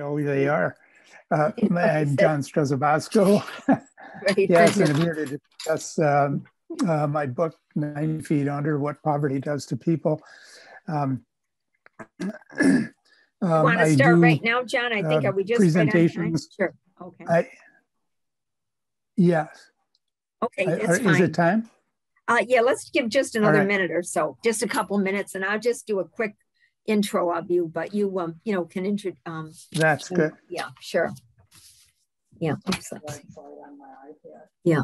Oh, they are. Uh, I'm John Strazzabosco. yes, and I'm here to discuss um, uh, my book, Nine Feet Under What Poverty Does to People. Um, um, want to start do, right now, John? I think uh, are we just presentations? Right sure. Okay. I, yes. Okay, it's fine. Is it time? Uh, yeah, let's give just another right. minute or so, just a couple minutes, and I'll just do a quick intro of you, but you um you know can intro um that's good. Yeah, sure. Yeah. Yeah.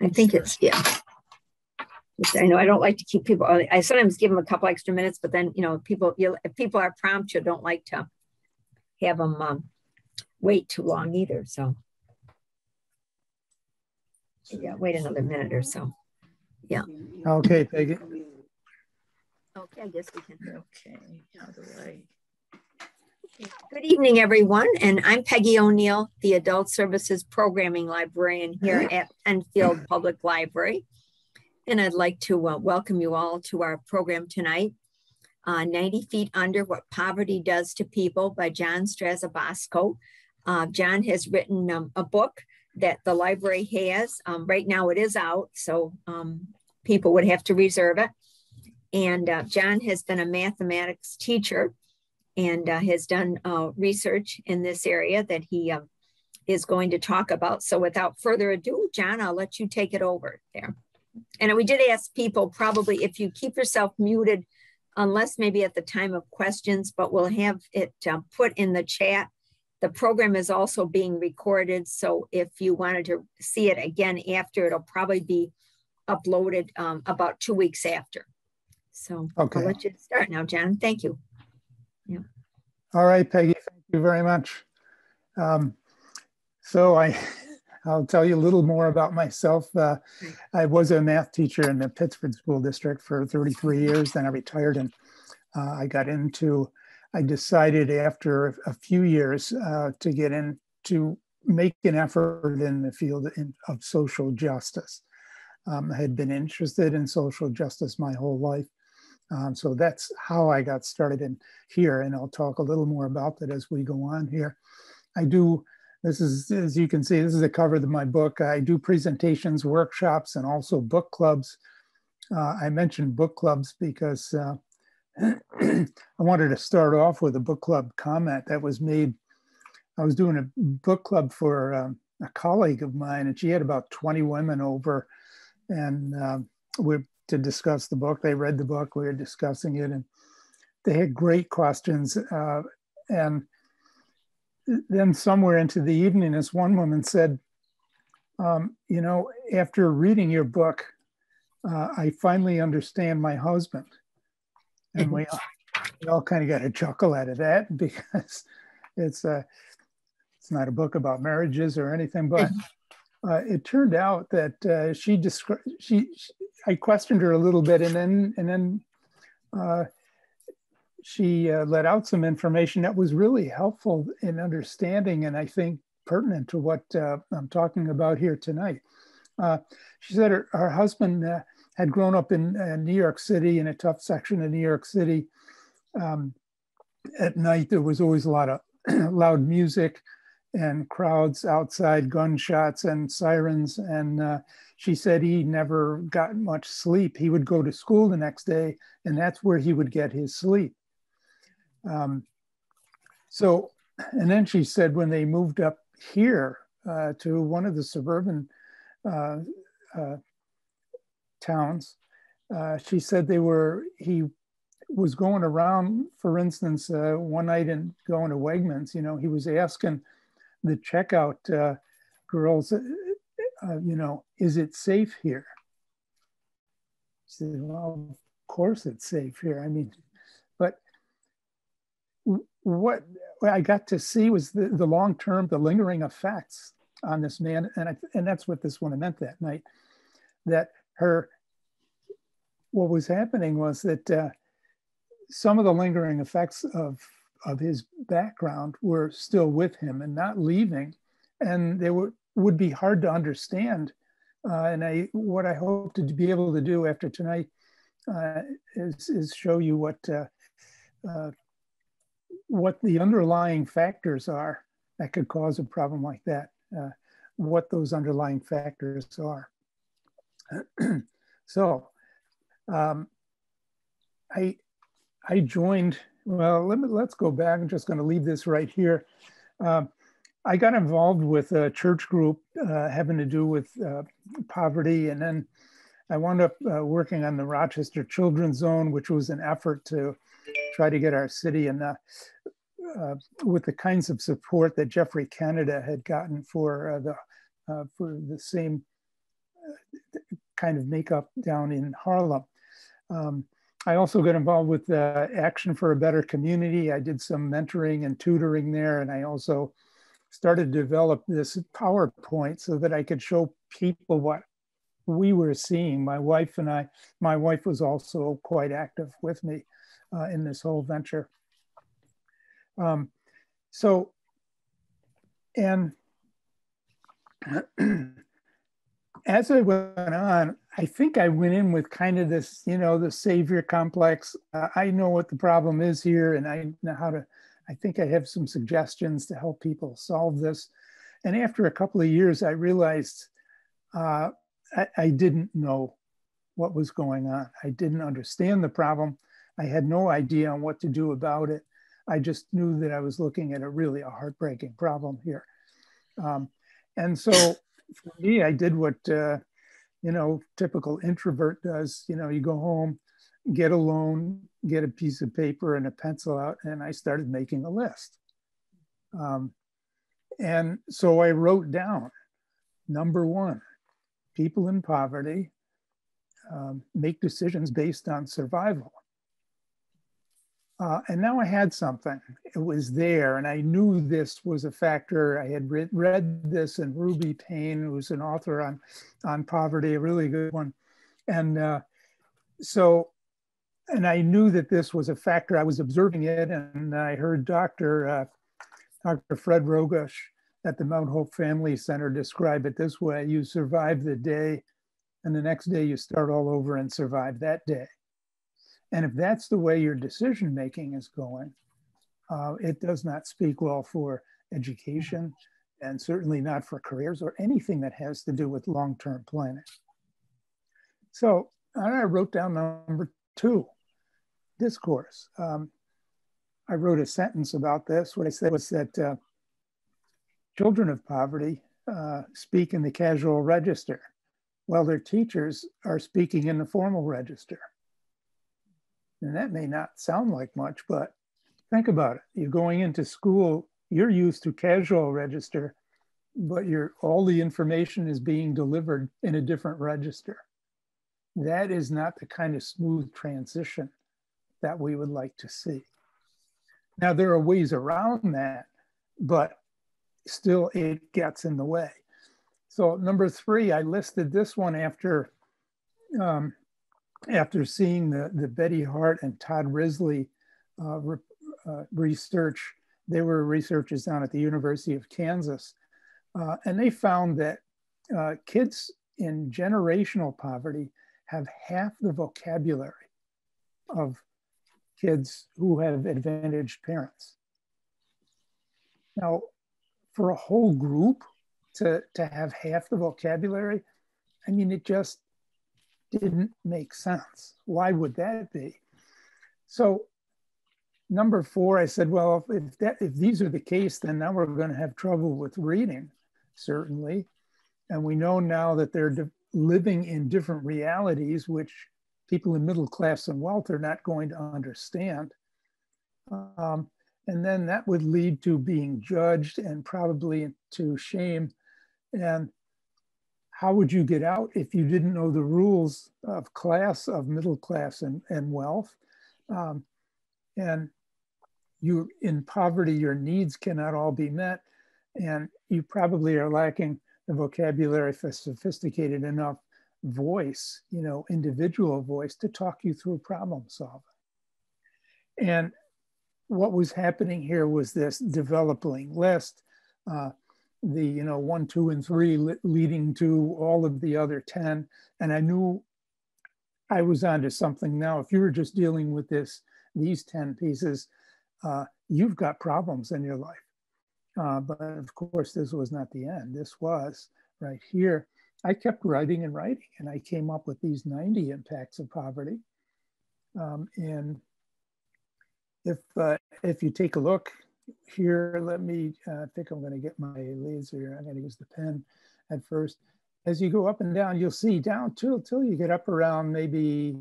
I think it's yeah. I know I don't like to keep people. I sometimes give them a couple extra minutes, but then you know people. You, if people are prompt, you don't like to have them um, wait too long either. So yeah, wait another minute or so. Yeah. Okay, Peggy. Okay, I guess we can. Okay, how do I? Good evening, everyone. And I'm Peggy O'Neill, the Adult Services Programming Librarian here at Penfield Public Library. And I'd like to uh, welcome you all to our program tonight. Uh, 90 Feet Under What Poverty Does to People by John Strazzabosco. Uh, John has written um, a book that the library has. Um, right now it is out, so um, people would have to reserve it. And uh, John has been a mathematics teacher and uh, has done uh, research in this area that he uh, is going to talk about. So without further ado, John, I'll let you take it over there. And we did ask people probably if you keep yourself muted, unless maybe at the time of questions, but we'll have it uh, put in the chat. The program is also being recorded. So if you wanted to see it again after, it'll probably be uploaded um, about two weeks after. So okay. I'll let you start now, John. Thank you. Yeah. All right, Peggy, thank you very much. Um, so I, I'll tell you a little more about myself. Uh, I was a math teacher in the Pittsford School District for 33 years. Then I retired and uh, I got into, I decided after a few years uh, to get in to make an effort in the field in, of social justice. Um, I had been interested in social justice my whole life. Um, so that's how I got started in here, and I'll talk a little more about that as we go on here. I do, this is, as you can see, this is the cover of my book. I do presentations, workshops, and also book clubs. Uh, I mentioned book clubs because uh, I wanted to start off with a book club comment that was made. I was doing a book club for um, a colleague of mine, and she had about 20 women over, and uh, we to discuss the book. They read the book, we were discussing it, and they had great questions. Uh, and then somewhere into the evening, this one woman said, um, You know, after reading your book, uh, I finally understand my husband. And we all, we all kind of got a chuckle out of that because it's a, it's not a book about marriages or anything, but uh, it turned out that uh, she described she, she, I questioned her a little bit, and then and then uh, she uh, let out some information that was really helpful in understanding, and I think pertinent to what uh, I'm talking about here tonight. Uh, she said her, her husband uh, had grown up in uh, New York City in a tough section of New York City. Um, at night, there was always a lot of loud music and crowds outside, gunshots and sirens. And uh, she said he never got much sleep. He would go to school the next day, and that's where he would get his sleep. Um, so, and then she said when they moved up here uh, to one of the suburban uh, uh towns, uh, she said they were, he was going around, for instance, uh, one night and going to Wegmans, you know, he was asking, the checkout uh, girls, uh, uh, you know, is it safe here? She said, well, of course it's safe here. I mean, but what I got to see was the, the long term, the lingering effects on this man. And, I, and that's what this woman meant that night, that her, what was happening was that uh, some of the lingering effects of of his background were still with him and not leaving, and they were, would be hard to understand. Uh, and I, what I hope to be able to do after tonight uh, is, is show you what uh, uh what the underlying factors are that could cause a problem like that, uh, what those underlying factors are. so um, I, I joined, well, let me, let's go back. I'm just going to leave this right here. Um, I got involved with a church group uh, having to do with uh, poverty. And then I wound up uh, working on the Rochester Children's Zone, which was an effort to try to get our city in the, uh, with the kinds of support that Geoffrey Canada had gotten for uh, the uh, for the same kind of makeup down in Harlem. Um, I also got involved with Action for a Better Community. I did some mentoring and tutoring there, and I also started to develop this PowerPoint so that I could show people what we were seeing. My wife and I, my wife was also quite active with me uh, in this whole venture. Um, so, and as I went on, I think I went in with kind of this, you know, the savior complex. Uh, I know what the problem is here and I know how to I think I have some suggestions to help people solve this. And after a couple of years, I realized uh, I, I didn't know what was going on. I didn't understand the problem. I had no idea on what to do about it. I just knew that I was looking at a really a heartbreaking problem here. Um, and so for me, I did what, uh, you know, typical introvert does. You know, you go home, get alone, get a piece of paper and a pencil out, and I started making a list. Um, and so I wrote down number one, people in poverty um, make decisions based on survival. Uh, and now I had something. It was there, and I knew this was a factor. I had read, read this in Ruby Payne, who's an author on, on poverty, a really good one. And uh, so and I knew that this was a factor. I was observing it, and I heard Dr. Uh, Dr. Fred Rogosch at the Mount Hope Family Center describe it this way: you survive the day, and the next day you start all over and survive that day. And if that's the way your decision making is going, uh, it does not speak well for education, and certainly not for careers or anything that has to do with long-term planning. So I wrote down number two discourse. Um, I wrote a sentence about this. What I said was that uh, children of poverty uh, speak in the casual register, while their teachers are speaking in the formal register. And that may not sound like much, but think about it. You're going into school, you're used to casual register, but you're all the information is being delivered in a different register. That is not the kind of smooth transition that we would like to see. Now, there are ways around that, but still it gets in the way. So number three, I listed this one after um, after seeing the, the Betty Hart and Todd Risley uh, re, uh, research. They were researchers down at the University of Kansas, uh, and they found that uh, kids in generational poverty have half the vocabulary of kids who have advantaged parents. Now, for a whole group to, to have half the vocabulary, I mean, it just didn't make sense. Why would that be? So, number four, I said, well, if, that, if these are the case, then now we're going to have trouble with reading, certainly. And we know now that they're living in different realities, which people in middle class and wealth are not going to understand. Um, and then that would lead to being judged and probably to shame. And how would you get out if you didn't know the rules of class, of middle class and, and wealth? Um, and you in poverty, your needs cannot all be met. And you probably are lacking the vocabulary for sophisticated enough voice, you know, individual voice to talk you through problem solving. And what was happening here was this developing list, uh, the, you know, one, two, and three leading to all of the other 10. And I knew I was onto something now. If you were just dealing with this, these 10 pieces, uh, you've got problems in your life. Uh, but of course, this was not the end. This was right here. I kept writing and writing, and I came up with these 90 impacts of poverty. Um, and if uh, if you take a look here, let me, uh, I think I'm going to get my laser. I'm going to use the pen at first. As you go up and down, you'll see down till, till you get up around maybe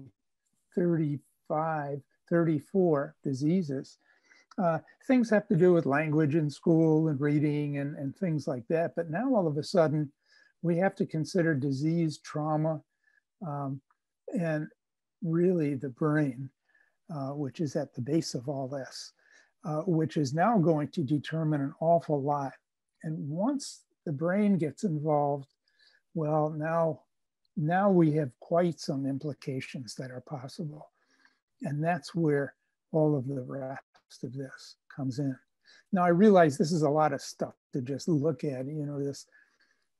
35, 34 diseases. Uh, things have to do with language in school and reading and, and things like that. But now all of a sudden, we have to consider disease, trauma, um, and really the brain, uh, which is at the base of all this, uh, which is now going to determine an awful lot. And once the brain gets involved, well, now, now we have quite some implications that are possible. And that's where all of the rest of this comes in. Now I realize this is a lot of stuff to just look at, you know, this,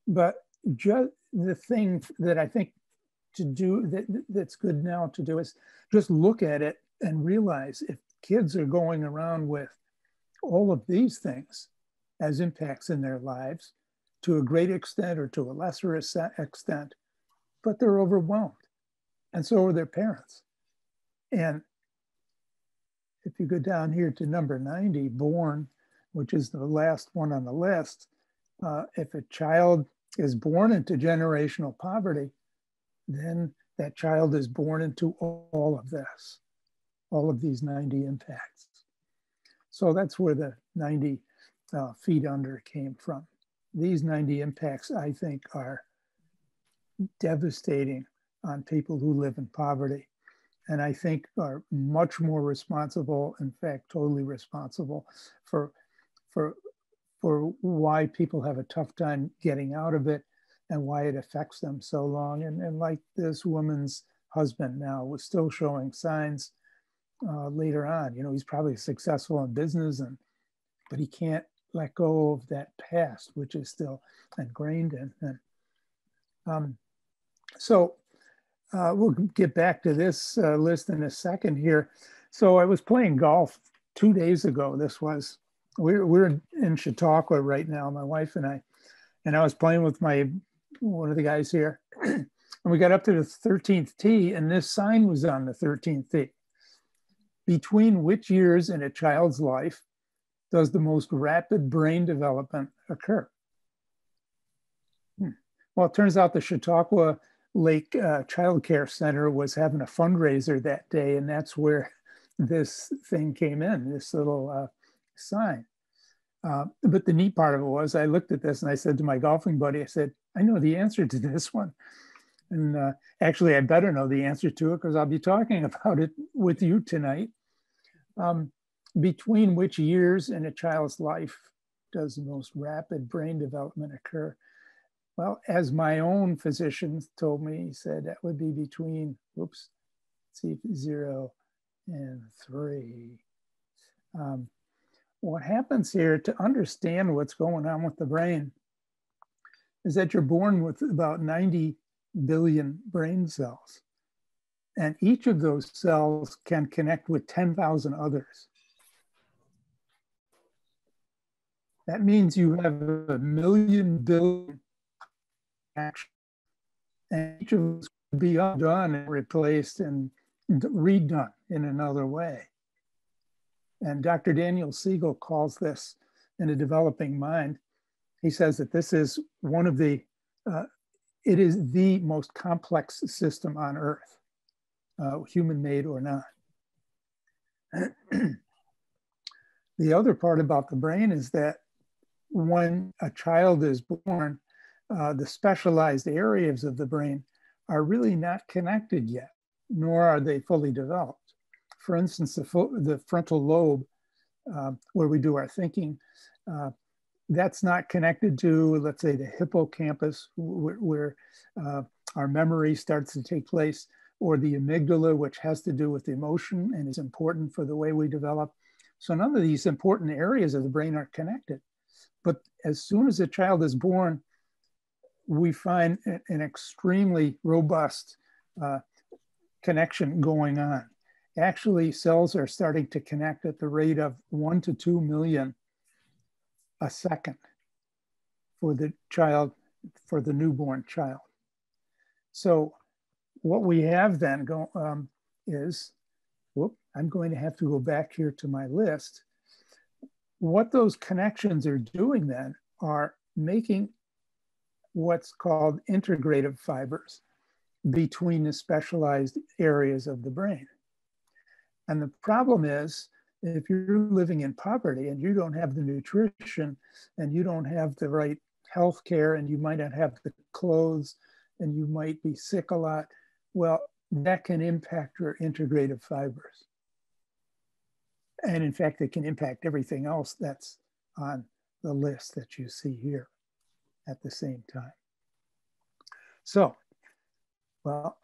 but just the thing that I think to do that that's good now to do is just look at it and realize if kids are going around with all of these things as impacts in their lives to a great extent or to a lesser extent, but they're overwhelmed. And so are their parents. And if you go down here to number 90, born, which is the last one on the list, uh, if a child is born into generational poverty, then that child is born into all of this, all of these 90 impacts. So that's where the 90 uh, feet under came from. These 90 impacts, I think, are devastating on people who live in poverty and I think are much more responsible, in fact, totally responsible for, for, for why people have a tough time getting out of it and why it affects them so long. And, and like this woman's husband now was still showing signs uh, later on, you know, he's probably successful in business and, but he can't let go of that past, which is still ingrained in him. Um, so uh, we'll get back to this uh, list in a second here. So I was playing golf two days ago. This was, we're, we're in Chautauqua right now, my wife and I, and I was playing with my, one of the guys here. and we got up to the 13th tee and this sign was on the 13th tee. Between which years in a child's life does the most rapid brain development occur? Hmm. Well, it turns out the Chautauqua Lake uh, Child Care Center was having a fundraiser that day, and that's where this thing came in, this little uh, sign. Uh, but the neat part of it was I looked at this and I said to my golfing buddy, I said, I know the answer to this one. And uh, actually, I better know the answer to it because I'll be talking about it with you tonight. Um, between which years in a child's life does the most rapid brain development occur? Well, as my own physician told me, he said that would be between, whoops, see, zero and three. Um, what happens here to understand what's going on with the brain is that you're born with about 90 billion brain cells. And each of those cells can connect with 10,000 others. That means you have a million billion actions. And each of us could be undone and replaced and redone in another way. And Dr. Daniel Siegel calls this in a developing mind. He says that this is one of the, uh, it is the most complex system on earth, uh, human made or not. the other part about the brain is that when a child is born, uh, the specialized areas of the brain are really not connected yet, nor are they fully developed. For instance, the, the frontal lobe, uh, where we do our thinking, uh, that's not connected to, let's say, the hippocampus, where, where uh, our memory starts to take place, or the amygdala, which has to do with emotion and is important for the way we develop. So none of these important areas of the brain are connected. But as soon as a child is born, we find an extremely robust uh, connection going on. actually cells are starting to connect at the rate of one to two million a second for the child, for the newborn child. So what we have then go, um, is, whoop, I'm going to have to go back here to my list. What those connections are doing then are making what's called integrative fibers between the specialized areas of the brain. And the problem is, if you're living in poverty and you don't have the nutrition and you don't have the right health care and you might not have the clothes and you might be sick a lot, well, that can impact your integrative fibers. And in fact, it can impact everything else that's on the list that you see here at the same time. So, well,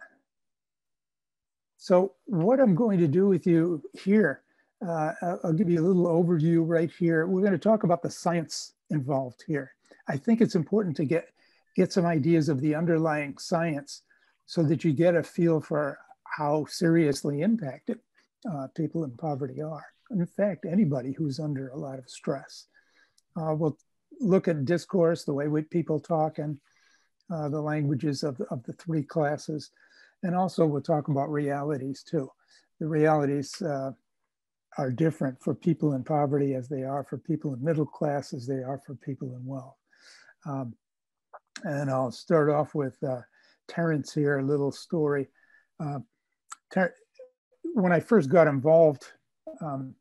so what I'm going to do with you here, uh, I'll give you a little overview right here. We're going to talk about the science involved here. I think it's important to get, get some ideas of the underlying science so that you get a feel for how seriously impacted uh, people in poverty are. In fact, anybody who's under a lot of stress. Uh, we'll look at discourse, the way we, people talk, and uh, the languages of, of the three classes. And also we'll talk about realities too. The realities uh, are different for people in poverty as they are for people in middle class as they are for people in wealth. Um, and I'll start off with uh, Terence here, a little story. Uh, Ter when I first got involved um,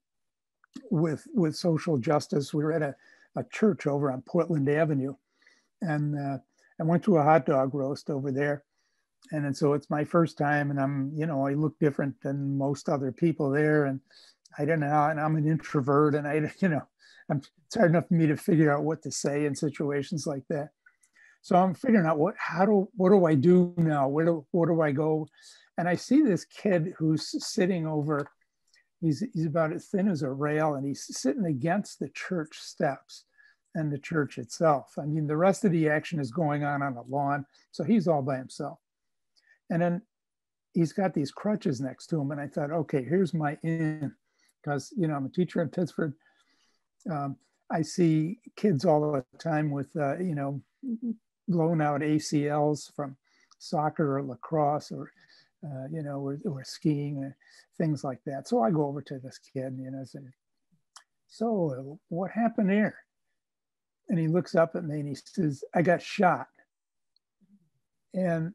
with, with social justice, we were at a, a church over on Portland Avenue. And uh, I went to a hot dog roast over there. And, and so it's my first time, and I'm, you know, I look different than most other people there. And I don't know, and I'm an introvert, and I, you know, I'm, it's hard enough for me to figure out what to say in situations like that. So I'm figuring out what, how do, what do I do now? Where do, where do I go? And I see this kid who's sitting over, he's, he's about as thin as a rail and he's sitting against the church steps and the church itself. I mean, the rest of the action is going on on the lawn. So he's all by himself. And then he's got these crutches next to him. And I thought, okay, here's my in. Because, you know, I'm a teacher in Pittsford. Um, I see kids all the time with, uh, you know, blown out ACLs from soccer or lacrosse or, uh, you know, or, or skiing, or things like that. So I go over to this kid, you know, say, so what happened there? And he looks up at me and he says, I got shot. And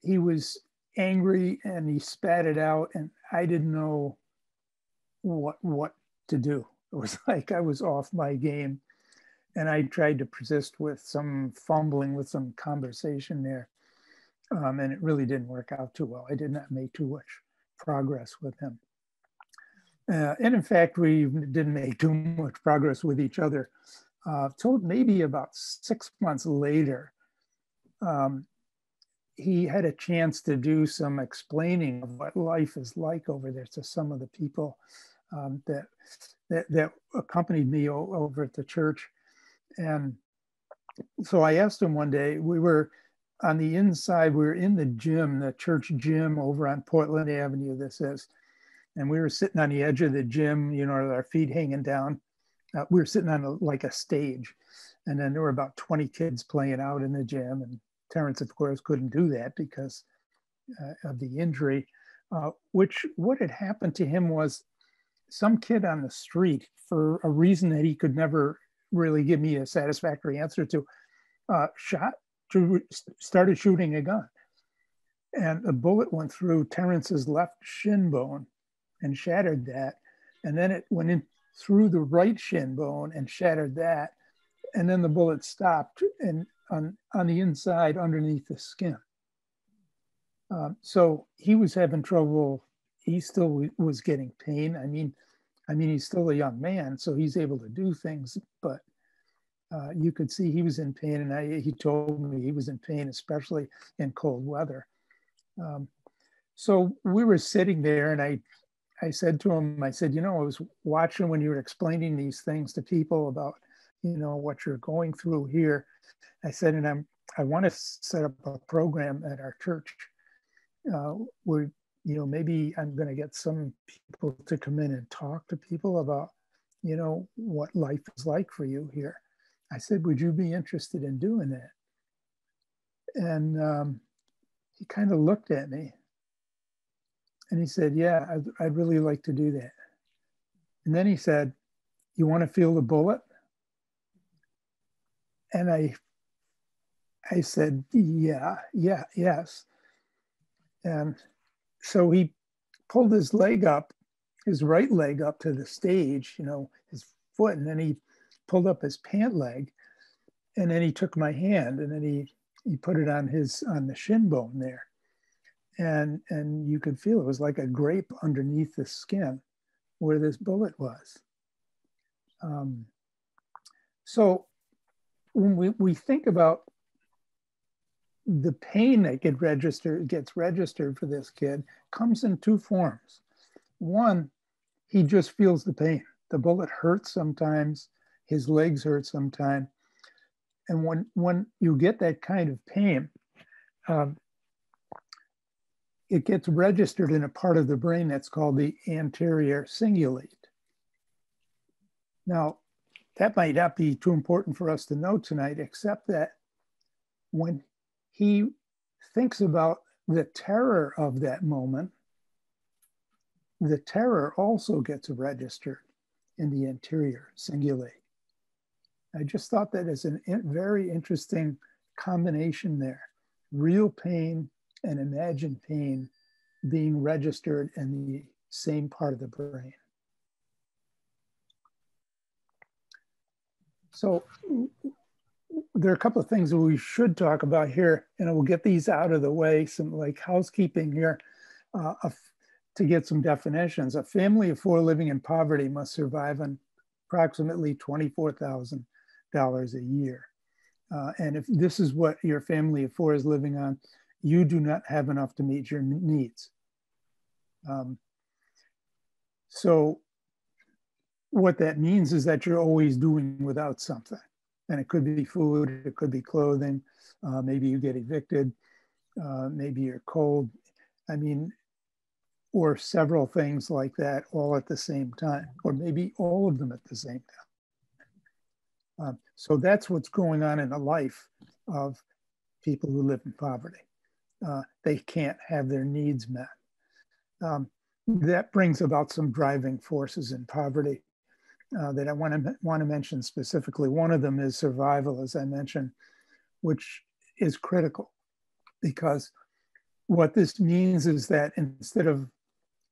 he was angry and he spat it out and I didn't know what what to do. It was like I was off my game and I tried to persist with some fumbling with some conversation there. Um, and it really didn't work out too well. I did not make too much progress with him. Uh, and in fact, we didn't make too much progress with each other. Uh, told maybe about six months later, um, he had a chance to do some explaining of what life is like over there to some of the people um, that, that, that accompanied me over at the church. And so I asked him one day, we were on the inside, we were in the gym, the church gym over on Portland Avenue, this is. And we were sitting on the edge of the gym, you know, our feet hanging down. Uh, we were sitting on a, like a stage. And then there were about 20 kids playing out in the gym. And Terrence, of course, couldn't do that because uh, of the injury. Uh, which what had happened to him was some kid on the street, for a reason that he could never really give me a satisfactory answer to, uh, shot, to started shooting a gun. And a bullet went through terrence's left shin bone and shattered that. And then it went in through the right shin bone and shattered that. And then the bullet stopped and on, on the inside underneath the skin. Um, so he was having trouble. He still was getting pain. I mean, I mean, he's still a young man, so he's able to do things, but uh, you could see he was in pain. And I, he told me he was in pain, especially in cold weather. Um, so we were sitting there and I, I said to him, I said, you know, I was watching when you were explaining these things to people about, you know, what you're going through here. I said, and I'm, I want to set up a program at our church uh, where you know, maybe I'm going to get some people to come in and talk to people about, you know, what life is like for you here. I said, Would you be interested in doing that? And um, he kind of looked at me and he said, Yeah, I'd, I'd really like to do that. And then he said, You want to feel the bullet? And I I said, Yeah, yeah, yes. And so he pulled his leg up, his right leg up to the stage, you know, his foot, and then he pulled up his pant leg. And then he took my hand and then he he put it on his on the shin bone there. And and you could feel it was like a grape underneath the skin where this bullet was. Um, so when we, we think about the pain that get registered gets registered for this kid comes in two forms. One, he just feels the pain. The bullet hurts sometimes, his legs hurt sometimes. And when, when you get that kind of pain, um, it gets registered in a part of the brain that's called the anterior cingulate. Now, that might not be too important for us to know tonight, except that when he thinks about the terror of that moment, the terror also gets registered in the anterior cingulate. I just thought that is a very interesting combination there. Real pain and imagined pain being registered in the same part of the brain. So there are a couple of things that we should talk about here, and we'll get these out of the way, some like housekeeping here uh, to get some definitions. A family of four living in poverty must survive on approximately $24,000 a year. Uh, and if this is what your family of four is living on, you do not have enough to meet your needs. Um, so what that means is that you're always doing without something and it could be food, it could be clothing, uh, maybe you get evicted, uh, maybe you're cold. I mean, or several things like that all at the same time, or maybe all of them at the same time. Um, so that's what's going on in the life of people who live in poverty. Uh, they can't have their needs met. Um, that brings about some driving forces in poverty uh, that I want to want to mention specifically. One of them is survival, as I mentioned, which is critical because what this means is that instead of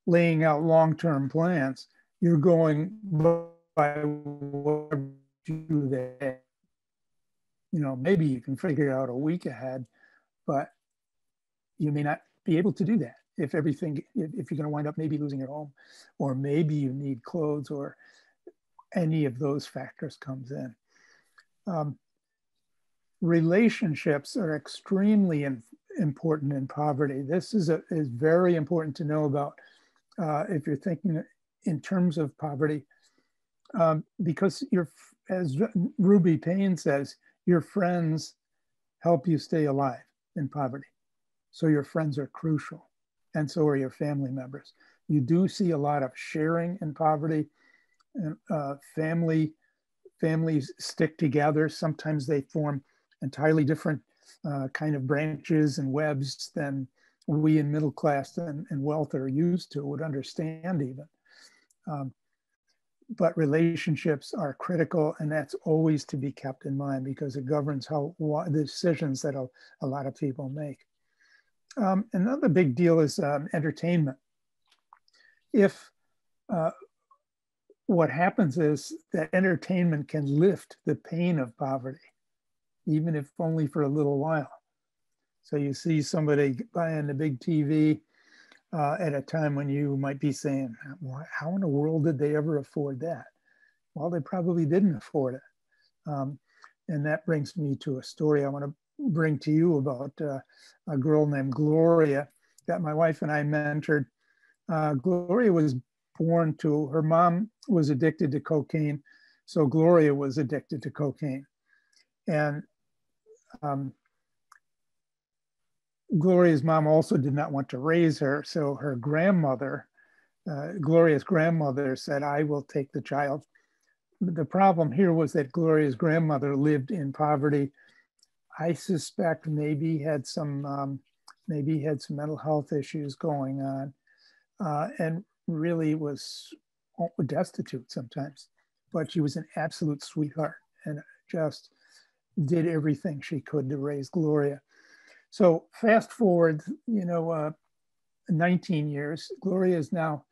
laying out long-term plans, you're going by what you do there. You know, maybe you can figure out a week ahead, but you may not be able to do that if everything if, if you're going to wind up maybe losing your home or maybe you need clothes or any of those factors comes in. Um, relationships are extremely in, important in poverty. This is, a, is very important to know about uh, if you're thinking in terms of poverty, um, because you're, as Ruby Payne says, your friends help you stay alive in poverty. So your friends are crucial, and so are your family members. You do see a lot of sharing in poverty uh, family families stick together. Sometimes they form entirely different uh, kind of branches and webs than we in middle class and, and wealth are used to would understand even. Um, but relationships are critical and that's always to be kept in mind because it governs how the decisions that a, a lot of people make. Um, another big deal is um, entertainment. If uh, what happens is that entertainment can lift the pain of poverty, even if only for a little while. So you see somebody buying a big TV uh, at a time when you might be saying, how in the world did they ever afford that? Well, they probably didn't afford it. Um, and that brings me to a story I want to bring to you about uh, a girl named Gloria that my wife and I mentored. Uh, Gloria was born to her mom was addicted to cocaine, so Gloria was addicted to cocaine, and um, Gloria's mom also did not want to raise her, so her grandmother, uh, Gloria's grandmother, said, "I will take the child." The problem here was that Gloria's grandmother lived in poverty. I suspect maybe had some um, maybe had some mental health issues going on, uh, and really was destitute sometimes. But she was an absolute sweetheart and just did everything she could to raise Gloria. So fast forward, you know, uh, 19 years, Gloria is now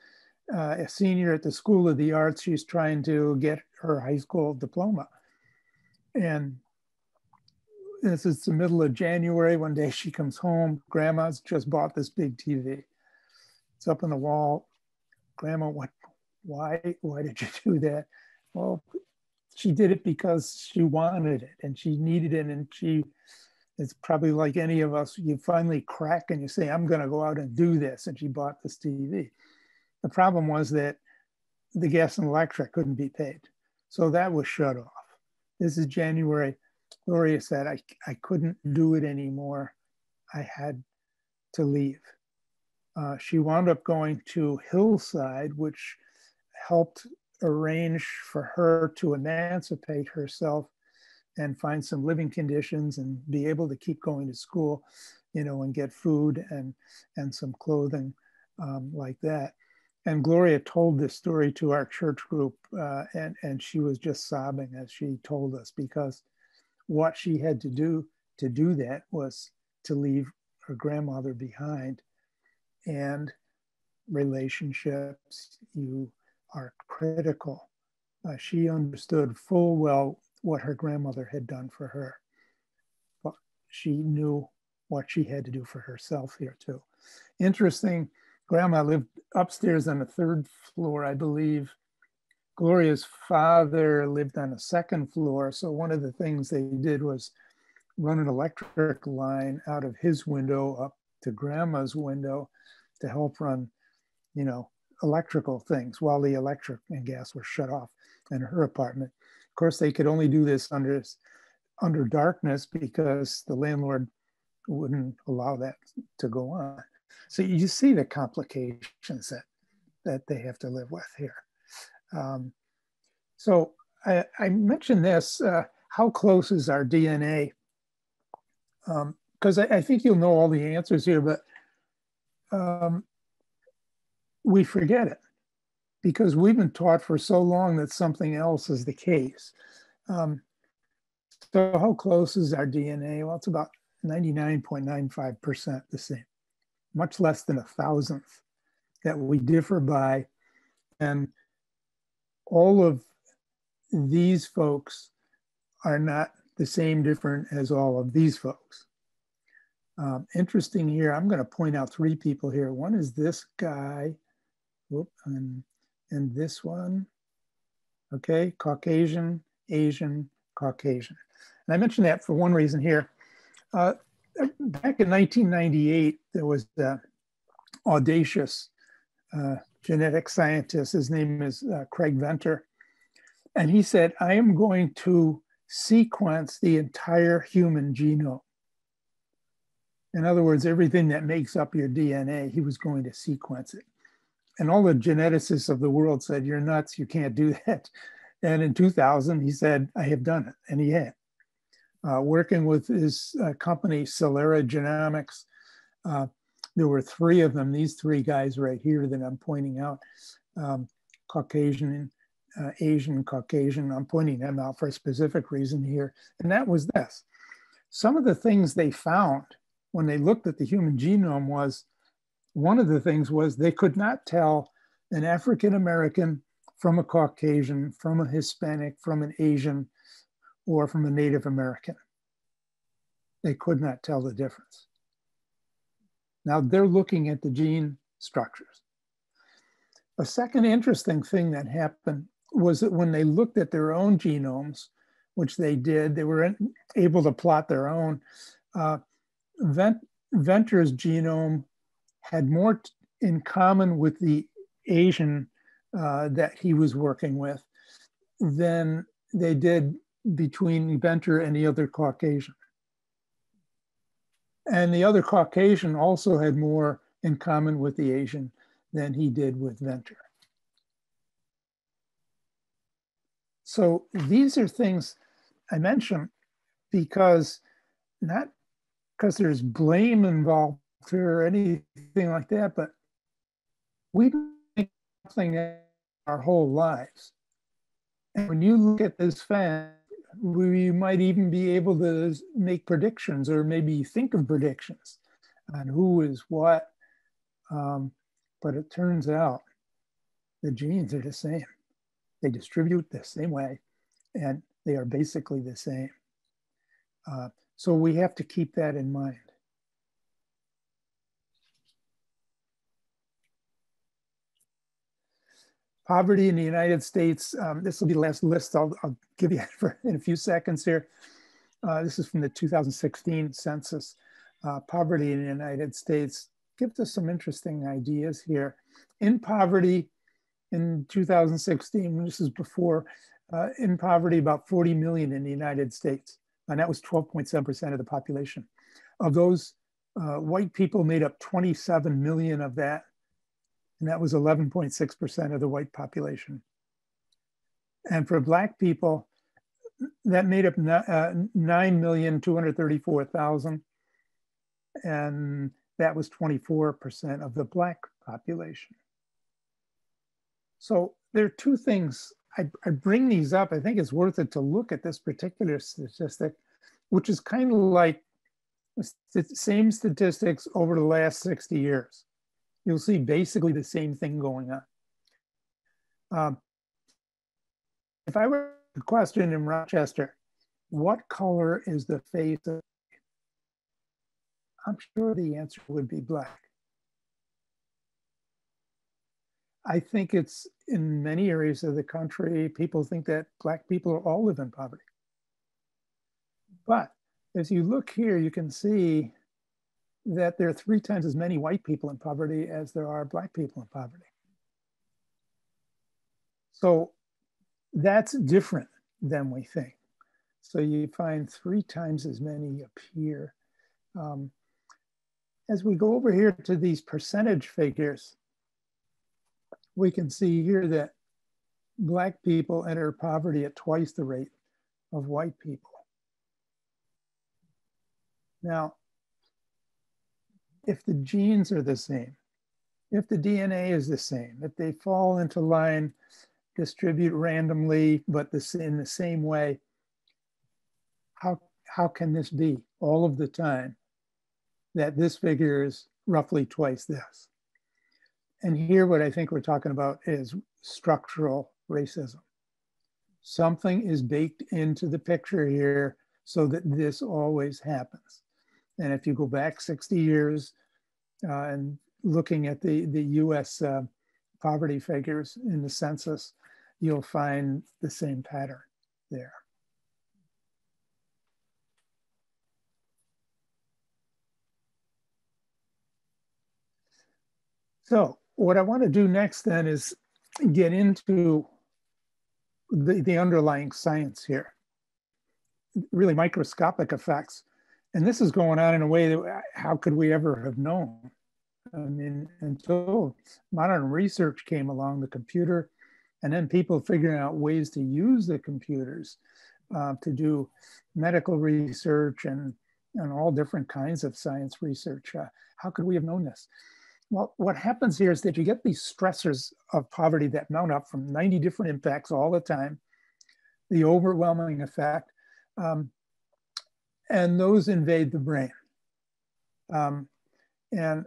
uh, a senior at the School of the Arts. She's trying to get her high school diploma. And this is the middle of January. One day she comes home. Grandma's just bought this big TV. It's up on the wall. Grandma, what? Why? Why did you do that? Well, she did it because she wanted it and she needed it, and she. It's probably like any of us. You finally crack and you say, "I'm going to go out and do this," and she bought this TV. The problem was that the gas and electric couldn't be paid, so that was shut off. This is January Gloria said, I, I couldn't do it anymore. I had to leave. Uh, she wound up going to Hillside, which helped arrange for her to emancipate herself and find some living conditions and be able to keep going to school, you know, and get food and, and some clothing um, like that. And Gloria told this story to our church group, uh, and, and she was just sobbing as she told us because what she had to do to do that was to leave her grandmother behind and relationships you are critical uh, she understood full well what her grandmother had done for her but she knew what she had to do for herself here too interesting grandma lived upstairs on the third floor i believe Gloria's father lived on a second floor. So one of the things they did was run an electric line out of his window up to grandma's window to help run, you know, electrical things while the electric and gas were shut off in her apartment. Of course, they could only do this under under darkness because the landlord wouldn't allow that to go on. So you see the complications that that they have to live with here. Um, so I, I, mentioned this, uh, how close is our DNA? Because um, I, I, think you'll know all the answers here, but um, we forget it because we've been taught for so long that something else is the case. Um, so how close is our DNA? Well, it's about 99.95% the same, much less than a thousandth that we differ by. And all of these folks are not the same different as all of these folks. Um, interesting here, I'm going to point out three people here. One is this guy, whoop, and, and this one, okay, Caucasian, Asian, Caucasian. And I mention that for one reason here. Uh, back in 1998, there was the audacious uh, genetic scientist. His name is uh, Craig Venter. And he said, I am going to sequence the entire human genome. In other words, everything that makes up your DNA, he was going to sequence it. And all the geneticists of the world said, You're nuts, you can't do that. And in 2000, he said, I have done it. And he had. Uh, working with his uh, company, Celera Genomics, uh, there were three of them, these three guys right here that I'm pointing out, um, Caucasian, uh, Asian, Caucasian. I'm pointing them out for a specific reason here. And that was this. Some of the things they found when they looked at the human genome was, one of the things was they could not tell an African American from a Caucasian, from a Hispanic, from an Asian, or from a Native American. They could not tell the difference. Now they're looking at the gene structures. A second interesting thing that happened was that when they looked at their own genomes, which they did, they were able to plot their own. Uh, Vent Venter's genome had more in common with the Asian uh, that he was working with than they did between Venter and the other Caucasian. And the other Caucasian also had more in common with the Asian than he did with Venter. So these are things I mention because not because there's blame involved or anything like that, but we make something our whole lives. And when you look at this fact, we might even be able to make predictions or maybe think of predictions on who is what. Um, but it turns out the genes are the same. They distribute the same way and they are basically the same. Uh, so we have to keep that in mind. Poverty in the United States, um, this will be the last list I'll, I'll give you for, in a few seconds here. Uh, this is from the 2016 census. Uh, poverty in the United States gives us some interesting ideas here. In poverty in 2016, this is before, uh, in poverty about 40 million in the United States, and that was 12.7% of the population. Of those, uh, white people made up 27 million of that, and that was 11.6% of the white population. And for Black people, that made up uh, 9,234,000, and that was 24% of the Black population. So there are two things, I, I bring these up, I think it's worth it to look at this particular statistic, which is kind of like the same statistics over the last 60 years you'll see basically the same thing going on. Um, if I were to question in Rochester, what color is the face of? I'm sure the answer would be black. I think it's in many areas of the country, people think that black people all live in poverty. But as you look here, you can see that there are three times as many white people in poverty as there are black people in poverty. So that's different than we think. So you find three times as many appear. Um, as we go over here to these percentage figures, we can see here that black people enter poverty at twice the rate of white people. Now, if the genes are the same, if the DNA is the same, if they fall into line, distribute randomly, but this, in the same way, how, how can this be all of the time that this figure is roughly twice this? And here, what I think we're talking about is structural racism. Something is baked into the picture here so that this always happens. And if you go back 60 years uh, and looking at the, the US uh, poverty figures in the census, you'll find the same pattern there. So what I want to do next then is get into the, the underlying science here, really microscopic effects and this is going on in a way that how could we ever have known? I mean, until modern research came along, the computer, and then people figuring out ways to use the computers uh, to do medical research and, and all different kinds of science research. Uh, how could we have known this? Well, what happens here is that you get these stressors of poverty that mount up from 90 different impacts all the time, the overwhelming effect. Um, and those invade the brain. Um, and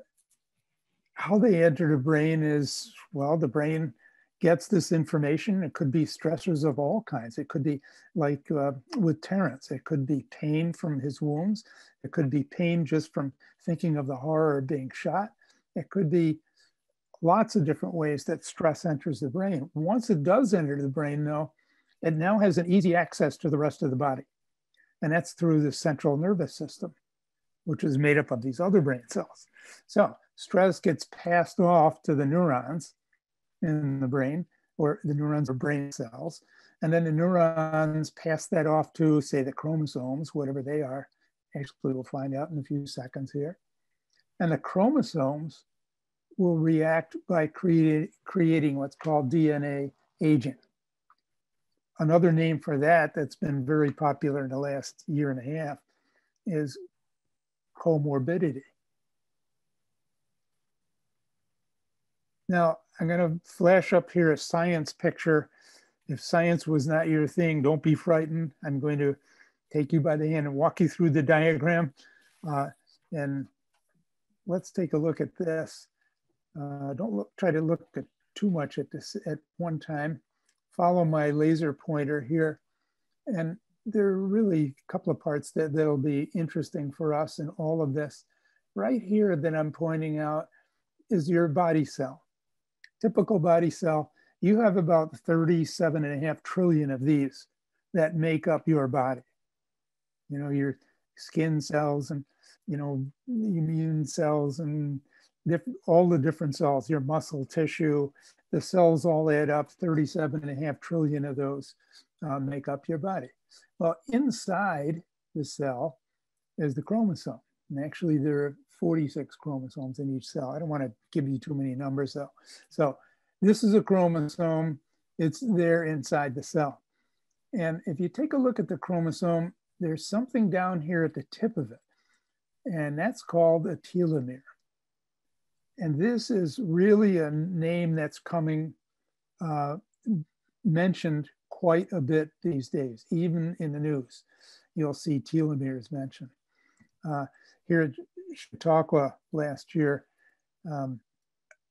how they enter the brain is well, the brain gets this information. It could be stressors of all kinds. It could be like uh, with Terrence, it could be pain from his wounds. It could be pain just from thinking of the horror of being shot. It could be lots of different ways that stress enters the brain. Once it does enter the brain, though, it now has an easy access to the rest of the body. And that's through the central nervous system, which is made up of these other brain cells. So stress gets passed off to the neurons in the brain, or the neurons are brain cells. And then the neurons pass that off to, say, the chromosomes, whatever they are, Actually, we'll find out in a few seconds here. And the chromosomes will react by creating what's called DNA aging. Another name for that that's been very popular in the last year and a half is comorbidity. Now, I'm going to flash up here a science picture. If science was not your thing, don't be frightened. I'm going to take you by the hand and walk you through the diagram. Uh, and let's take a look at this. Uh, don't look, try to look at too much at this at one time. Follow my laser pointer here. And there are really a couple of parts that that'll be interesting for us in all of this. Right here that I'm pointing out is your body cell. Typical body cell, you have about 37 and a half trillion of these that make up your body. You know, your skin cells and, you know, immune cells and all the different cells, your muscle tissue, the cells all add up, 37 and a half trillion of those uh, make up your body. Well, inside the cell is the chromosome. And actually there are 46 chromosomes in each cell. I don't want to give you too many numbers though. So this is a chromosome. It's there inside the cell. And if you take a look at the chromosome, there's something down here at the tip of it. And that's called a telomere. And this is really a name that's coming uh, mentioned quite a bit these days, even in the news. You'll see telomeres mentioned. Uh, here at Chautauqua last year, um,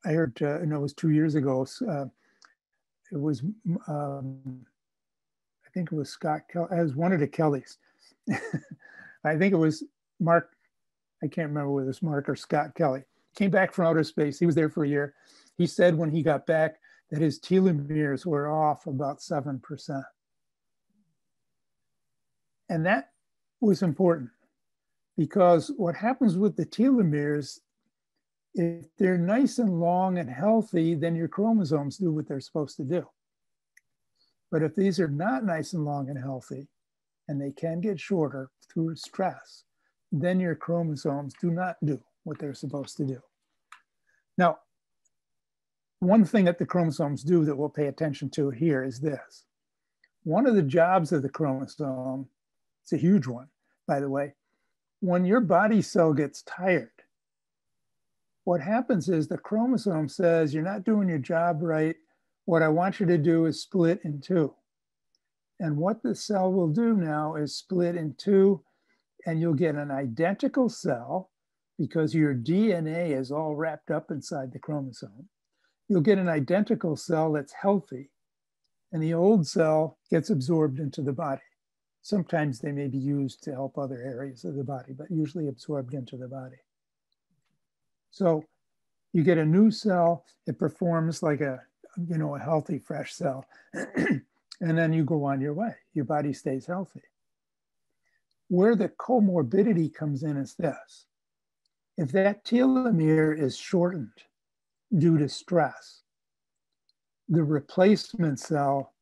I heard, uh, no, it was two years ago, uh, it was, um, I think it was Scott Kelly, it was one of the Kellys. I think it was Mark, I can't remember whether it's Mark or Scott Kelly came back from outer space. He was there for a year. He said when he got back that his telomeres were off about 7%. And that was important because what happens with the telomeres, if they're nice and long and healthy, then your chromosomes do what they're supposed to do. But if these are not nice and long and healthy, and they can get shorter through stress, then your chromosomes do not do what they're supposed to do. Now, one thing that the chromosomes do that we'll pay attention to here is this. One of the jobs of the chromosome, it's a huge one, by the way, when your body cell gets tired, what happens is the chromosome says, You're not doing your job right. What I want you to do is split in two. And what the cell will do now is split in two, and you'll get an identical cell because your DNA is all wrapped up inside the chromosome, you'll get an identical cell that's healthy, and the old cell gets absorbed into the body. Sometimes they may be used to help other areas of the body, but usually absorbed into the body. So you get a new cell, it performs like a, you know, a healthy, fresh cell, and then you go on your way. Your body stays healthy. Where the comorbidity comes in is this if that telomere is shortened due to stress, the replacement cell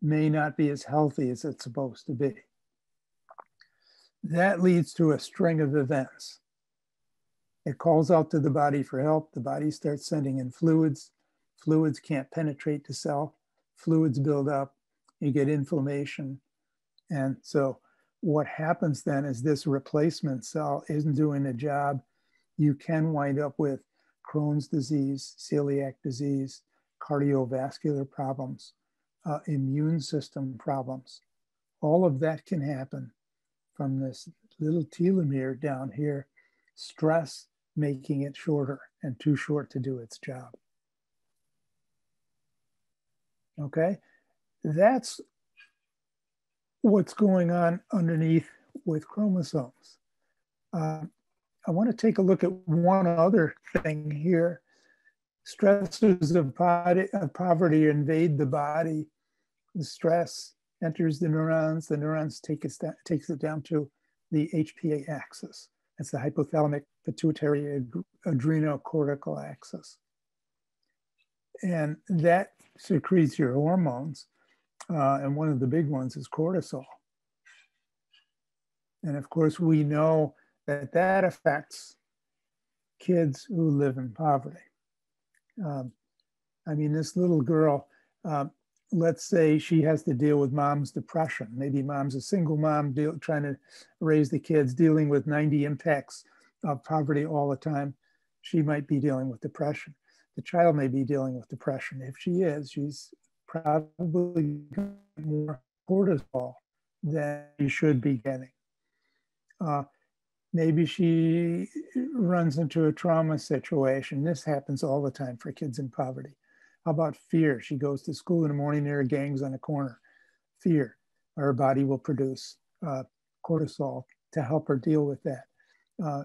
may not be as healthy as it's supposed to be. That leads to a string of events. It calls out to the body for help. The body starts sending in fluids. Fluids can't penetrate the cell. Fluids build up. You get inflammation. And so what happens then is this replacement cell isn't doing the job you can wind up with Crohn's disease, celiac disease, cardiovascular problems, uh, immune system problems. All of that can happen from this little telomere down here, stress making it shorter and too short to do its job. Okay, that's what's going on underneath with chromosomes. Uh, I want to take a look at one other thing here. Stresses of poverty invade the body. The stress enters the neurons. The neurons take it, takes it down to the HPA axis. That's the hypothalamic pituitary adrenocortical axis. And that secretes your hormones. Uh, and one of the big ones is cortisol. And of course, we know that that affects kids who live in poverty. Um, I mean, this little girl, um, let's say she has to deal with mom's depression. Maybe mom's a single mom deal, trying to raise the kids, dealing with 90 impacts of poverty all the time. She might be dealing with depression. The child may be dealing with depression. If she is, she's probably more cortisol than she should be getting. Uh, maybe she runs into a trauma situation. This happens all the time for kids in poverty. How about fear? She goes to school in the morning, there are gangs on the corner. Fear. Her body will produce uh, cortisol to help her deal with that. Uh,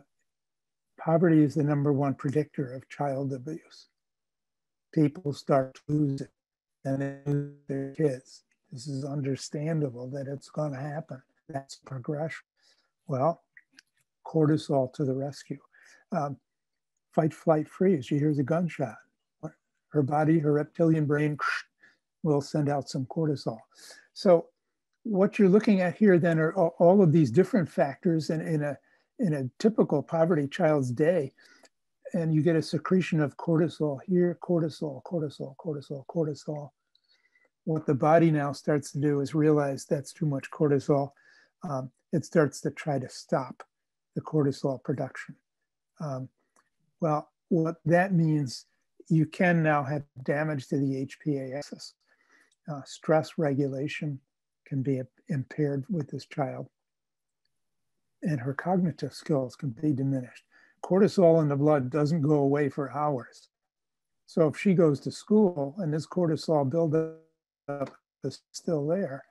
poverty is the number one predictor of child abuse. People start to lose it and their kids. This is understandable that it's going to happen. That's progression. Well, cortisol to the rescue. Um, fight, flight, freeze. She hears a gunshot. Her body, her reptilian brain will send out some cortisol. So what you're looking at here then are all of these different factors in, in, a, in a typical poverty child's day. And you get a secretion of cortisol here, cortisol, cortisol, cortisol, cortisol. What the body now starts to do is realize that's too much cortisol. Um, it starts to try to stop the cortisol production. Um, well, what that means, you can now have damage to the HPA axis. Uh, stress regulation can be impaired with this child, and her cognitive skills can be diminished. Cortisol in the blood doesn't go away for hours. So if she goes to school and this cortisol buildup is still there,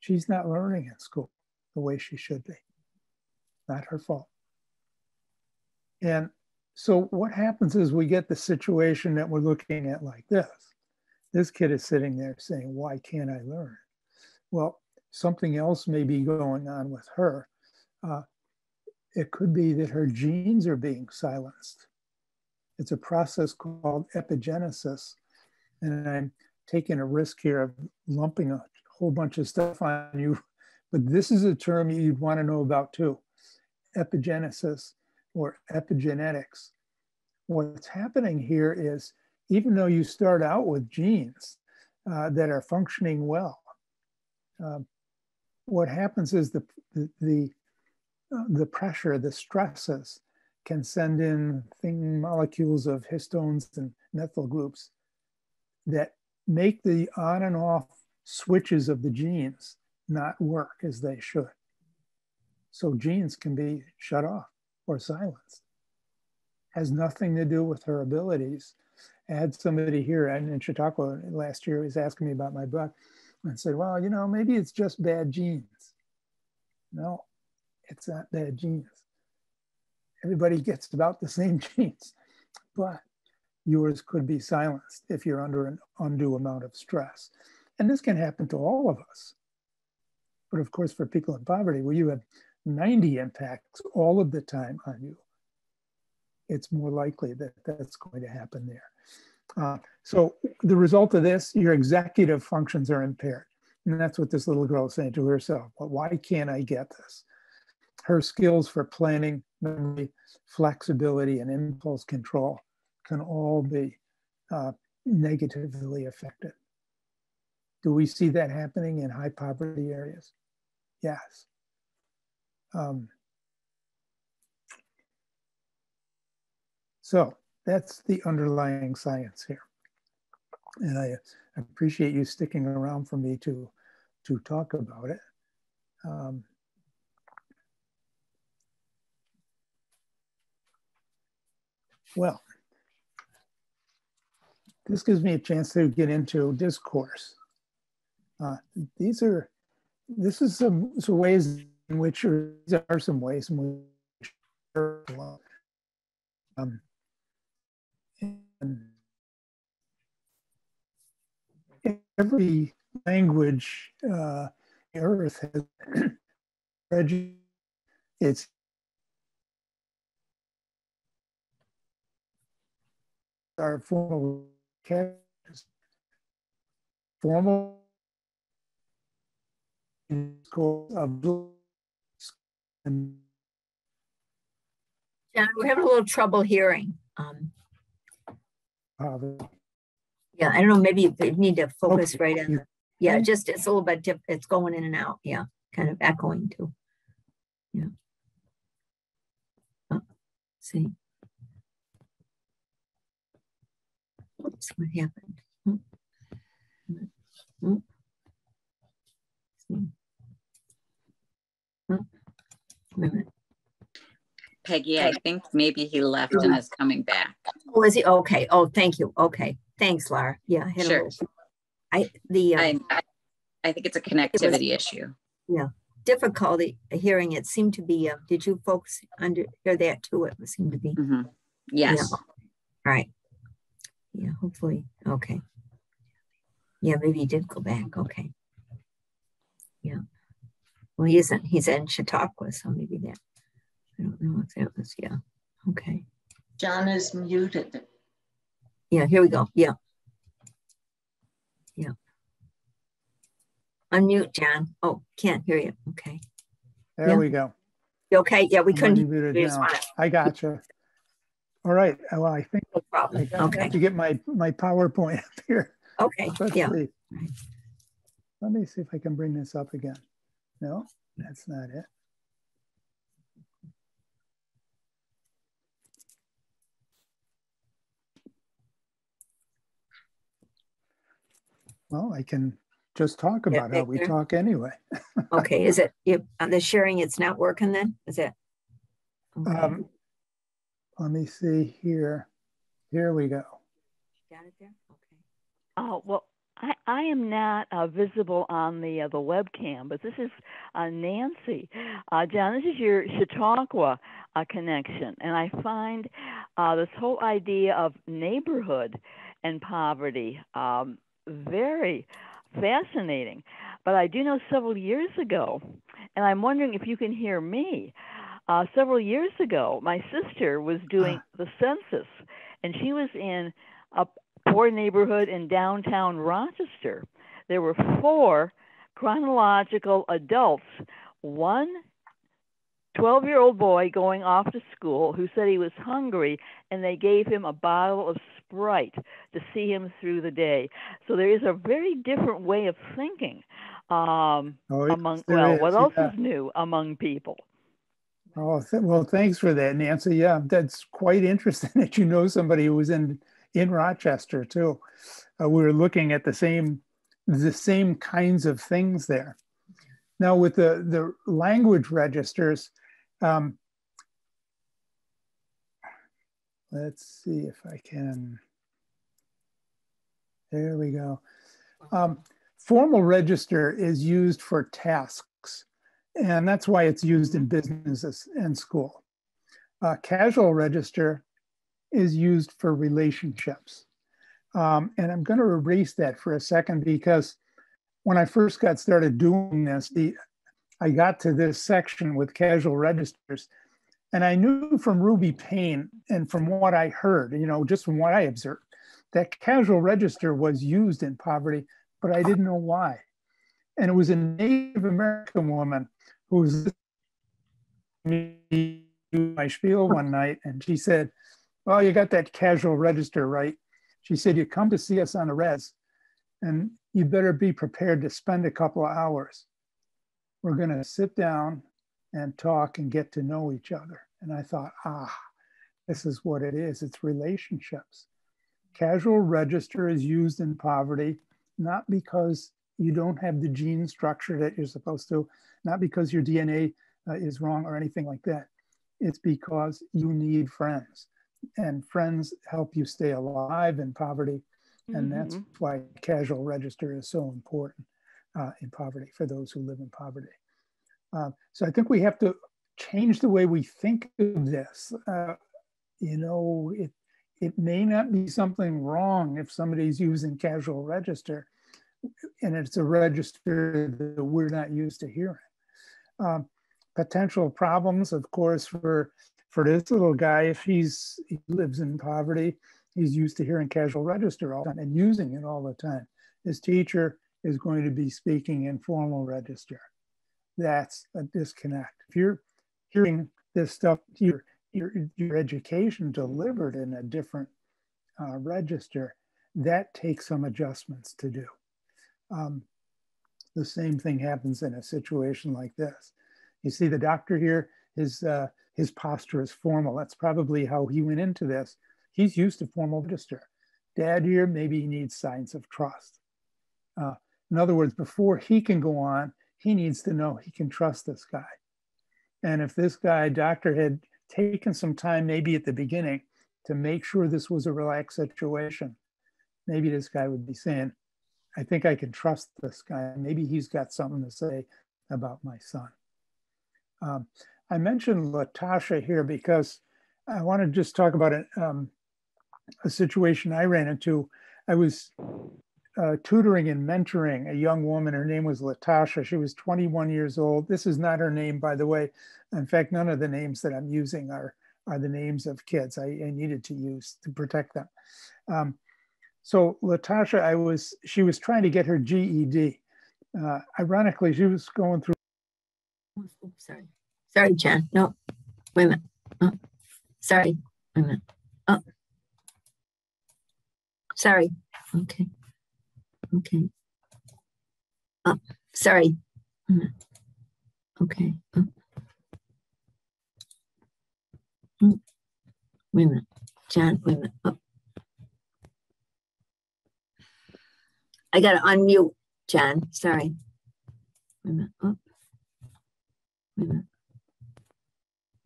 she's not learning in school the way she should be not her fault. And so what happens is we get the situation that we're looking at like this. This kid is sitting there saying, why can't I learn? Well, something else may be going on with her. Uh, it could be that her genes are being silenced. It's a process called epigenesis. And I'm taking a risk here of lumping a whole bunch of stuff on you, but this is a term you'd want to know about too epigenesis or epigenetics. What's happening here is even though you start out with genes uh, that are functioning well, uh, what happens is the, the, the, the, pressure, the stresses can send in thing, molecules of histones and methyl groups that make the on and off switches of the genes not work as they should. So genes can be shut off or silenced. Has nothing to do with her abilities. I had somebody here in Chautauqua last year was asking me about my book and said, well, you know, maybe it's just bad genes. No, it's not bad genes. Everybody gets about the same genes, but yours could be silenced if you're under an undue amount of stress. And this can happen to all of us. But of course, for people in poverty, where you have 90 impacts all of the time on you, it's more likely that that's going to happen there. Uh, so the result of this, your executive functions are impaired. And that's what this little girl is saying to herself. But why can't I get this? Her skills for planning, memory, flexibility, and impulse control can all be uh, negatively affected. Do we see that happening in high poverty areas? Yes. Um, so that's the underlying science here. And I appreciate you sticking around for me to, to talk about it. Um, well, this gives me a chance to get into discourse. Uh, these are, this is some, some ways in which there are some ways in which um, every language uh, earth has its our formal formal of and John, we're having a little trouble hearing. Um, yeah, I don't know, maybe you need to focus right on, you- the- yeah, just, it's a little bit, diff- it's going in and out, yeah, kind of echoing too. Yeah. Oh, See. What happened? Hmm. Hmm. See. Hmm. Wait a minute. Peggy, I think maybe he left and is coming back. Oh, is he? Okay. Oh, thank you. Okay. Thanks, Lara. Yeah. I Sure. I, the uh, I, I, think it's a connectivity issue. Yeah. Difficulty hearing it seemed to be, uh, did you folks under, hear that too? It seemed to be, all Mhm. Yes, right. Yeah, hopefully, okay. Yeah, maybe he did go back. Okay. Yeah. Well, he isn't, he's in Chautauqua, so maybe that, I don't know if that was, yeah. Okay. John is muted. Yeah, here we go. Yeah. Yeah. Unmute, John. Oh, can't hear you. Okay. There Yeah. we go. You okay? Yeah, we I'm couldn't. unmuted we just now. wanna- I gotcha. All right. Well, I think No I problem. have to get my, my PowerPoint up here. Okay. Let's Yeah. see. Let me see if I can bring this up again. No, that's not it. Well, I can just talk Yeah, about how we there. talk anyway. Okay. Is it, you, on the sharing, it's not working then? Is it? Okay. Um, let me see here. Here we go. Got it there? Okay. Oh, well, I, I am not uh, visible on the uh, the webcam, but this is uh, Nancy. Uh, John, this is your Chautauqua uh, connection, and I find uh, this whole idea of neighborhood and poverty um, very fascinating. But I do know several years ago, and I'm wondering if you can hear me. Uh, several years ago, my sister was doing the census, and she was in a poor neighborhood in downtown Rochester. There were four chronological adults, one 12 year old boy going off to school who said he was hungry, and they gave him a bottle of Sprite to see him through the day. So there is a very different way of thinking um, Oh, among, well, is, what else yeah. is new among people? Oh, th- well, thanks for that, Nancy. Yeah, that's quite interesting that you know somebody who was in in Rochester too. Uh, we were looking at the same the same kinds of things there. Now, with the the language registers, um, let's see if I can. There we go. Um, formal register is used for tasks, and that's why it's used in businesses and school. Casual register is used for relationships. Um, and I'm going to erase that for a second because when I first got started doing this, the I got to this section with casual registers, and I knew from Ruby Payne and from what I heard, you know, just from what I observed, that casual register was used in poverty, but I didn't know why. And it was a Native American woman who was my spiel one night, and she said, "Well, you got that casual register right." She said, "You come to see us on a res, and you better be prepared to spend a couple of hours. We're going to sit down and talk and get to know each other." And I thought, ah, this is what it is. It's relationships. Casual register is used in poverty, not because you don't have the gene structure that you're supposed to, not because your DNA uh, is wrong or anything like that. It's because you need friends, and friends help you stay alive in poverty. And that's Mhm. why casual register is so important uh, in poverty for those who live in poverty. Uh, so I think we have to change the way we think of this. Uh, you know, it it may not be something wrong if somebody's using casual register, and it's a register that we're not used to hearing. Um, potential problems, of course, for for this little guy, if he's he lives in poverty, he's used to hearing casual register all the time and using it all the time. His teacher is going to be speaking in formal register. That's a disconnect. If you're hearing this stuff, your, your, your education delivered in a different uh, register, that takes some adjustments to do. Um, the same thing happens in a situation like this. You see the doctor here, his, uh, his posture is formal. That's probably how he went into this. He's used to formal register. Dad here, maybe he needs signs of trust. Uh, in other words, before he can go on, he needs to know he can trust this guy. And if this guy, doctor, had taken some time, maybe at the beginning, to make sure this was a relaxed situation, maybe this guy would be saying, I think I can trust this guy. Maybe he's got something to say about my son. Um, I mentioned Latasha here because I want to just talk about it, um, a situation I ran into. I was uh, tutoring and mentoring a young woman. Her name was Latasha. She was 21 years old. This is not her name, by the way. In fact, none of the names that I'm using are, are the names of kids I, I needed to use to protect them. Um, so Latasha, I was, she was trying to get her GED. Uh, ironically, she was going through. Oops, sorry. Sorry, Jen. No, wait a minute. Oh, sorry. Wait a minute. Oh. Sorry. Okay. Okay. Oh, sorry. Okay. Oh. Wait a minute. John, wait a minute. Oh. I got to unmute, John. Sorry. Wait a minute. Oh. Wait a minute.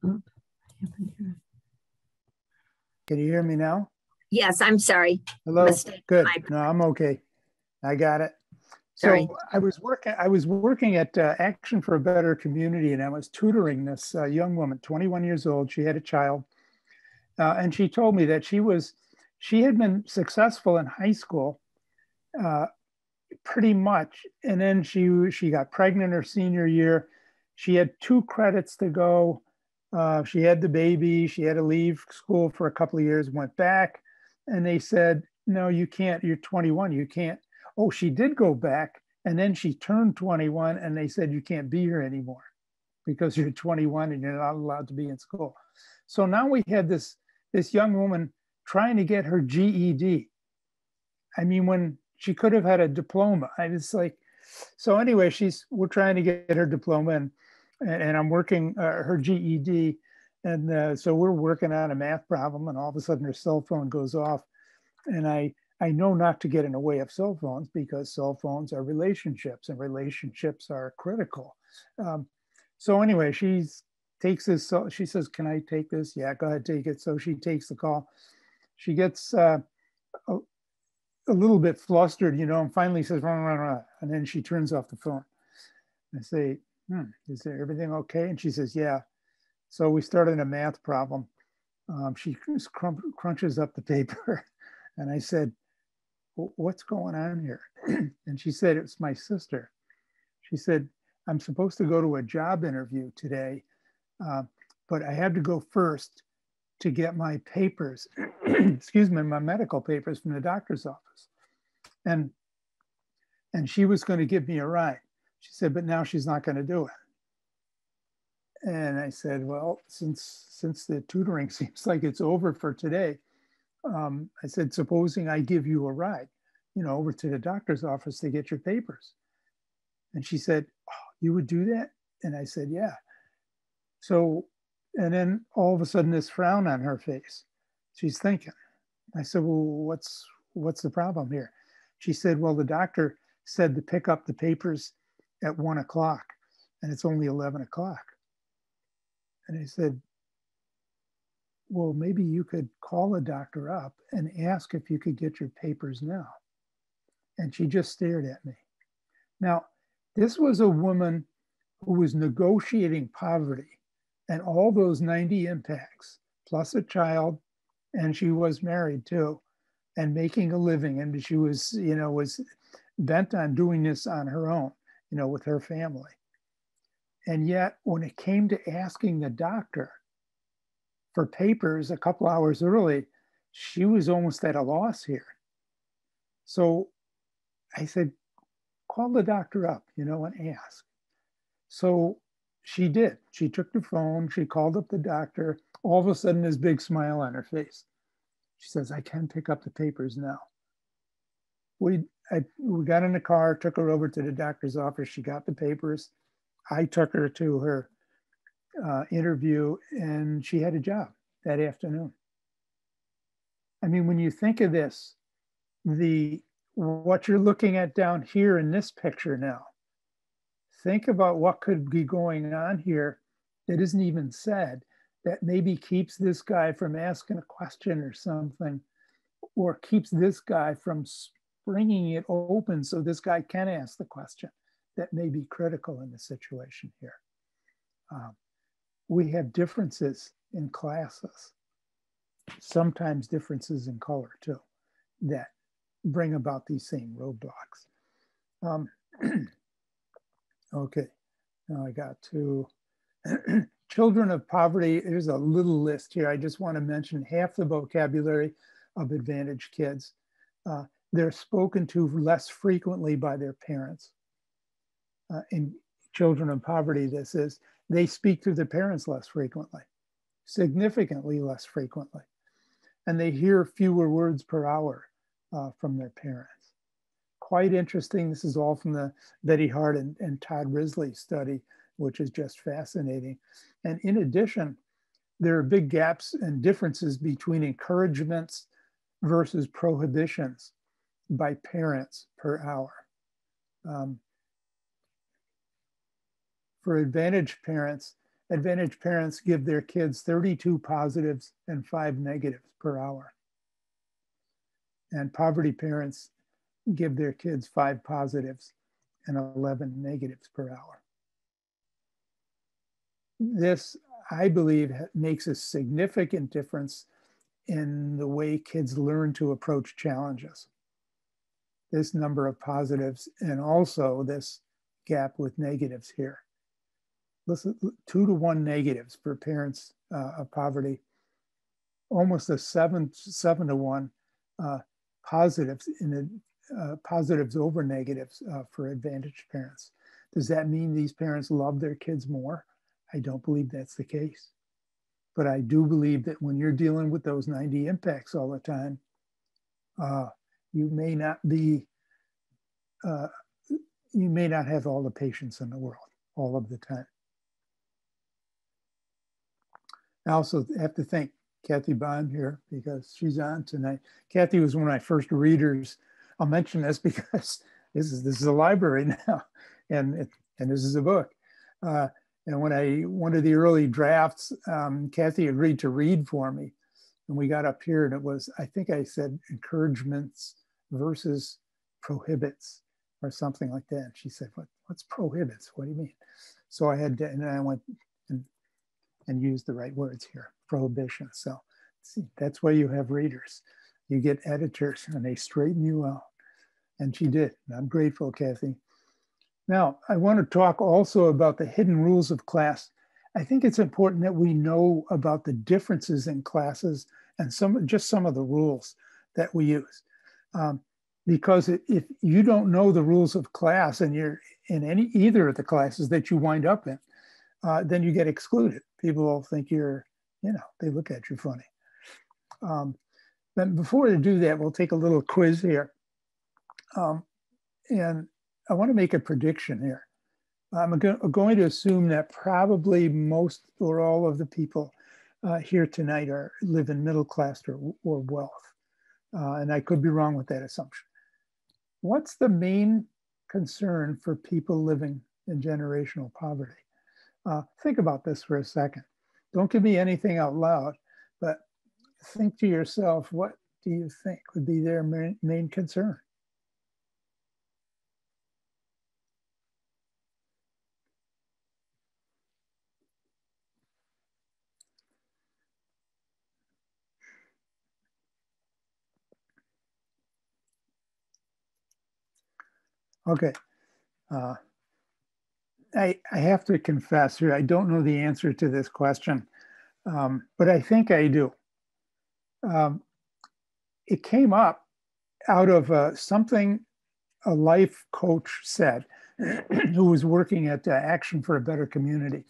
Oh. Can you hear me now? Yes, I'm sorry. Hello. Mistake. Good. No, I'm okay. I got it. Sorry. So I was working. I was working at uh, Action for a Better Community, and I was tutoring this uh, young woman, 21 years old. She had a child, uh, and she told me that she was she had been successful in high school, uh, pretty much, and then she she got pregnant her senior year. She had two credits to go. Uh, she had the baby. She had to leave school for a couple of years. Went back, and they said, "No, you can't. You're 21. You can't." Oh, she did go back, and then she turned 21, and they said, "You can't be here anymore because you're 21 and you're not allowed to be in school." So now we had this this young woman trying to get her GED. I mean, when she could have had a diploma, I was like, so anyway, she's we're trying to get her diploma, and and, I'm working uh, her GED, and uh, so we're working on a math problem, and all of a sudden her cell phone goes off, and I I know not to get in the way of cell phones because cell phones are relationships, and relationships are critical. Um, so anyway, she takes this. So she says, "Can I take this?" Yeah, go ahead, take it. So she takes the call. She gets uh, a, little bit flustered, you know, and finally says, rah, rah, rah, and then she turns off the phone. I say, hmm, is there everything okay? And she says, yeah. So we started a math problem. Um, she crunch, crunches up the paper. And I said, what's going on here? and she said, it's my sister. She said, I'm supposed to go to a job interview today, uh, but I had to go first to get my papers, excuse me, my medical papers from the doctor's office. And, and she was going to give me a ride. She said, but now she's not going to do it. And I said, well, since, since the tutoring seems like it's over for today, um, I said, supposing I give you a ride, you know, over to the doctor's office to get your papers. And she said, oh, you would do that? And I said, yeah. So, and then all of a sudden this frown on her face. She's thinking. I said, well, what's, what's the problem here? She said, well, the doctor said to pick up the papers at one o'clock and it's only 11 o'clock. And I said, well, maybe you could call the doctor up and ask if you could get your papers now. And she just stared at me. Now, this was a woman who was negotiating poverty and all those 90 impacts, plus a child, and she was married too, and making a living. And she was, you know, was bent on doing this on her own, you know, with her family. And yet, when it came to asking the doctor for papers a couple hours early, she was almost at a loss here. So I said, call the doctor up, you know, and ask. So she did. She took the phone, she called up the doctor. All of a sudden, this big smile on her face. She says, I can pick up the papers now. We, I, we got in the car, took her over to the doctor's office. She got the papers. I took her to her uh, interview, and she had a job that afternoon. I mean, when you think of this, the what you're looking at down here in this picture now, think about what could be going on here that isn't even said that maybe keeps this guy from asking a question or something, or keeps this guy from springing it open so this guy can ask the question that may be critical in the situation here. Um, we have differences in classes, sometimes differences in color too, that bring about these same roadblocks. Um, okay, now I got to children of poverty. There's a little list here. I just want to mention half the vocabulary of Advantage kids. Uh, they're spoken to less frequently by their parents. Uh, in children of poverty, this is they speak to their parents less frequently, significantly less frequently. And they hear fewer words per hour uh, from their parents. Quite interesting. This is all from the Betty Hart and, and Todd Risley study, which is just fascinating. And in addition, there are big gaps and differences between encouragements versus prohibitions by parents per hour. Um, for advantage parents, advantage parents give their kids 32 positives and five negatives per hour. And poverty parents give their kids five positives and 11 negatives per hour. This, I believe, makes a significant difference in the way kids learn to approach challenges. This number of positives and also this gap with negatives here listen, two to one negatives for parents uh, of poverty, almost a seven, seven to one uh, positives in the uh, positives over negatives uh, for advantaged parents. Does that mean these parents love their kids more? I don't believe that's the case. But I do believe that when you're dealing with those 90 impacts all the time, uh, you may not be, uh, you may not have all the patience in the world all of the time. I also have to thank Kathy Bond here because she's on tonight. Kathy was one of my first readers. I'll mention this because this is this is a library now, and and this is a book. Uh, and when I one of the early drafts, um, Kathy agreed to read for me, and we got up here, and it was I think I said encouragements versus prohibits or something like that. And she said, "What what's prohibits? What do you mean?" So I had to, and I went and and used the right words here, prohibition. So see, that's why you have readers. You get editors and they straighten you out. And she did. I'm grateful, Kathy. Now, I want to talk also about the hidden rules of class. I think it's important that we know about the differences in classes and some just some of the rules that we use. Um, because if you don't know the rules of class and you're in any either of the classes that you wind up in, uh, then you get excluded. People think you're, you know, they look at you funny. Um, but before we do that, we'll take a little quiz here. Um, and I want to make a prediction here. I'm go going to assume that probably most or all of the people uh, here tonight are live in middle class or, or wealth. Uh, and I could be wrong with that assumption. What's the main concern for people living in generational poverty? Uh, think about this for a second. Don't give me anything out loud, but think to yourself, what do you think would be their main, main concern? Okay. Uh, I, I have to confess here, I don't know the answer to this question, um, but I think I do. Um, it came up out of uh, something a life coach said who was working at uh, Action for a Better Community.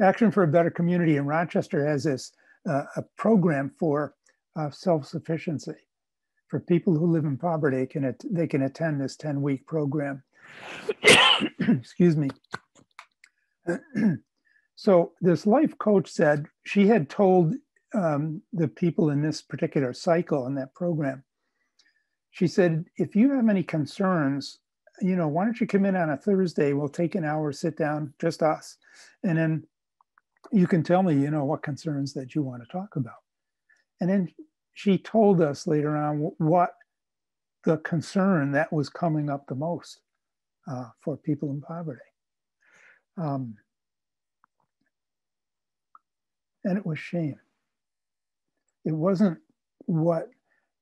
Action for a Better Community in Rochester has this uh, a program for uh, self-sufficiency for people who live in poverty. Can they can attend this 10-week program. Excuse me. so this life coach said she had told um, the people in this particular cycle in that program. She said, if you have any concerns, you know, why don't you come in on a Thursday? We'll take an hour, sit down, just us, and then you can tell me, you know, what concerns that you want to talk about. And then she told us later on what the concern that was coming up the most uh, for people in poverty. Um, and it was shame. It wasn't what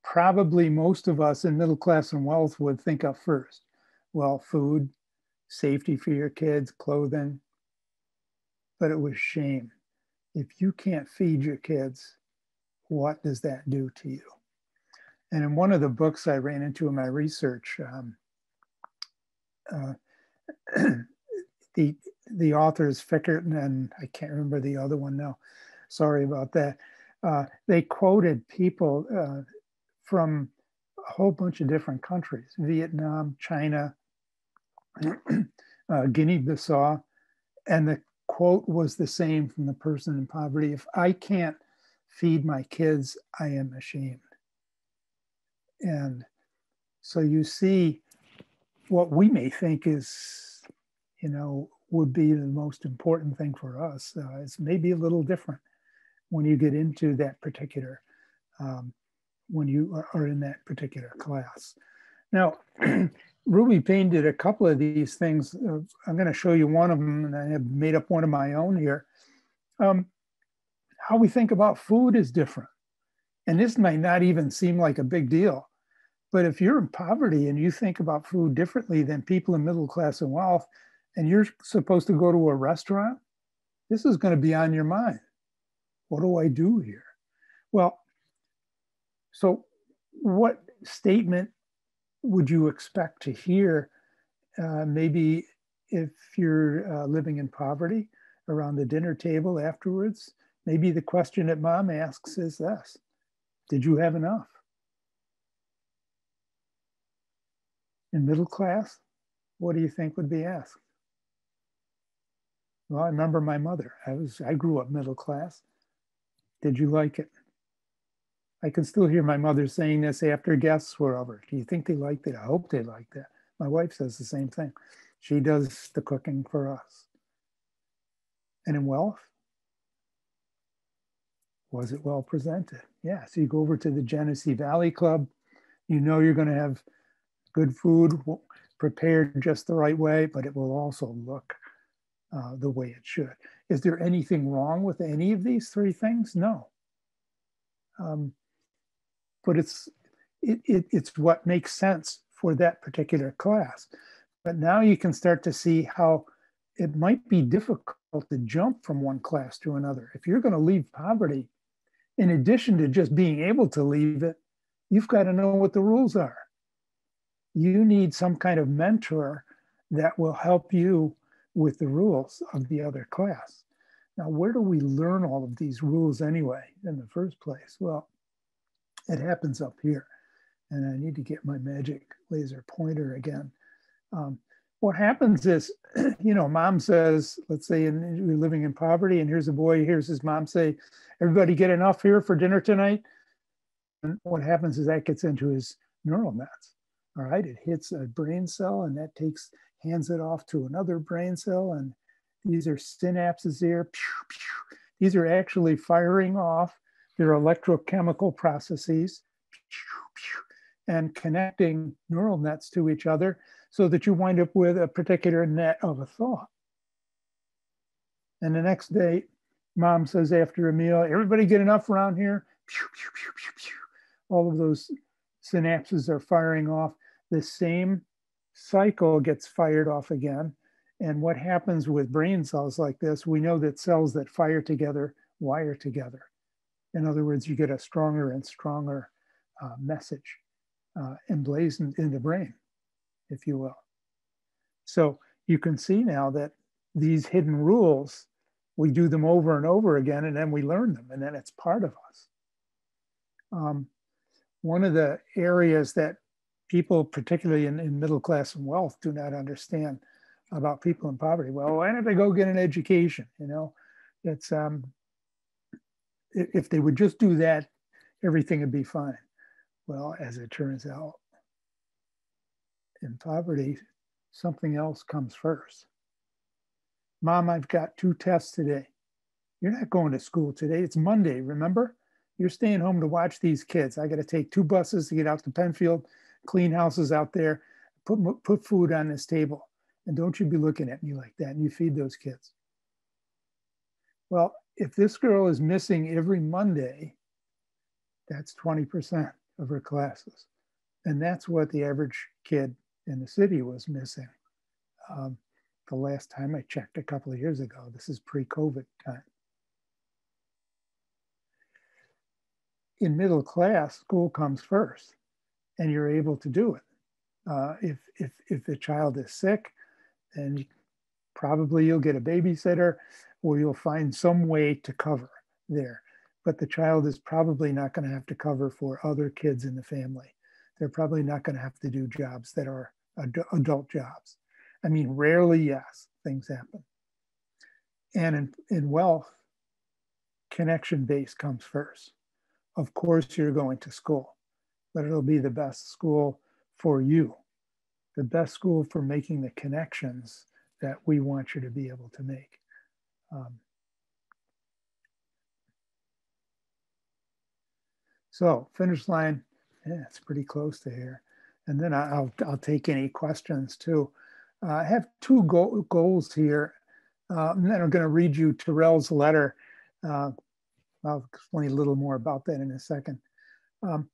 probably most of us in middle class and wealth would think of first. Well, food, safety for your kids, clothing, but it was shame. If you can't feed your kids, what does that do to you? And in one of the books I ran into in my research, um, uh, the the authors Fickert and I can't remember the other one now. Sorry about that. Uh, they quoted people uh, from a whole bunch of different countries: Vietnam, China, uh, Guinea-Bissau, and the quote was the same from the person in poverty: "If I can't feed my kids, I am ashamed." And so you see what we may think is, you know, would be the most important thing for us. Uh, it's maybe a little different when you get into that particular, um, when you are in that particular class. Now, Ruby Payne did a couple of these things. Uh, I'm going to show you one of them, and I have made up one of my own here. Um, how we think about food is different. And this might not even seem like a big deal. But if you're in poverty and you think about food differently than people in middle class and wealth, and you're supposed to go to a restaurant, this is going to be on your mind. What do I do here? Well, so what statement would you expect to hear uh, maybe if you're uh, living in poverty around the dinner table afterwards? Maybe the question that mom asks is this Did you have enough? in middle class, what do you think would be asked? Well, I remember my mother. I was I grew up middle class. Did you like it? I can still hear my mother saying this after guests were over. Do you think they liked it? I hope they liked it. My wife says the same thing. She does the cooking for us. And in wealth, was it well presented? Yeah. So you go over to the Genesee Valley Club, you know you're going to have good food prepared just the right way, but it will also look uh, the way it should. Is there anything wrong with any of these three things? No. Um, but it's it, it, it's what makes sense for that particular class. But now you can start to see how it might be difficult to jump from one class to another. If you're going to leave poverty, in addition to just being able to leave it, you've got to know what the rules are you need some kind of mentor that will help you with the rules of the other class. Now, where do we learn all of these rules anyway in the first place? Well, it happens up here. And I need to get my magic laser pointer again. Um, what happens is, you know, mom says, let's say in, you're living in poverty, and here's a boy, here's his mom say, everybody get enough here for dinner tonight. And what happens is that gets into his neural nets all right, it hits a brain cell and that takes, hands it off to another brain cell. And these are synapses here. These are actually firing off their electrochemical processes and connecting neural nets to each other so that you wind up with a particular net of a thought. And the next day, mom says after a meal, everybody get enough around here? All of those synapses are firing off the same cycle gets fired off again. And what happens with brain cells like this, we know that cells that fire together wire together. In other words, you get a stronger and stronger uh, message uh, emblazoned in the brain, if you will. So you can see now that these hidden rules we do them over and over again and then we learn them and then it's part of us. Um, one of the areas that people, particularly in, in middle class and wealth, do not understand about people in poverty. Well, why don't they go get an education? You know, it's um, if they would just do that, everything would be fine. Well, as it turns out, in poverty, something else comes first. Mom, I've got two tests today. You're not going to school today. It's Monday, remember? You're staying home to watch these kids. I got to take two buses to get out to Penfield, clean houses out there, put, put food on this table. And don't you be looking at me like that. And you feed those kids. Well, if this girl is missing every Monday, that's 20% of her classes. And that's what the average kid in the city was missing. Um, the last time I checked a couple of years ago, this is pre COVID time. In middle class, school comes first, and you're able to do it. Uh, if, if, if the child is sick, then probably you'll get a babysitter or you'll find some way to cover there. But the child is probably not going to have to cover for other kids in the family. They're probably not going to have to do jobs that are ad adult jobs. I mean, rarely, yes, things happen. And in, in wealth, connection base comes first. Of course, you're going to school, but it'll be the best school for you, the best school for making the connections that we want you to be able to make. Um, so finish line, yeah, it's pretty close to here. And then I'll, I'll take any questions too. Uh, I have two go goals here. Uh, and then I'm going to read you Terrell's letter. Uh, I'll explain a little more about that in a second. Um,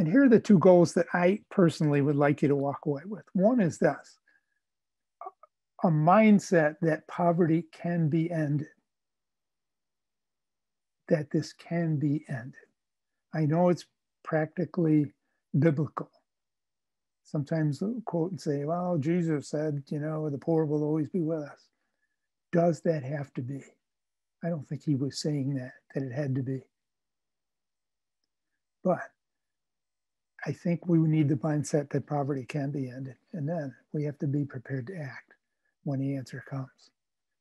and here are the two goals that I personally would like you to walk away with. One is this a mindset that poverty can be ended, that this can be ended. I know it's practically biblical. Sometimes quote and say, well, Jesus said, you know, the poor will always be with us. Does that have to be? I don't think he was saying that, that it had to be. But I think we need the mindset that poverty can be ended. And then we have to be prepared to act when the answer comes.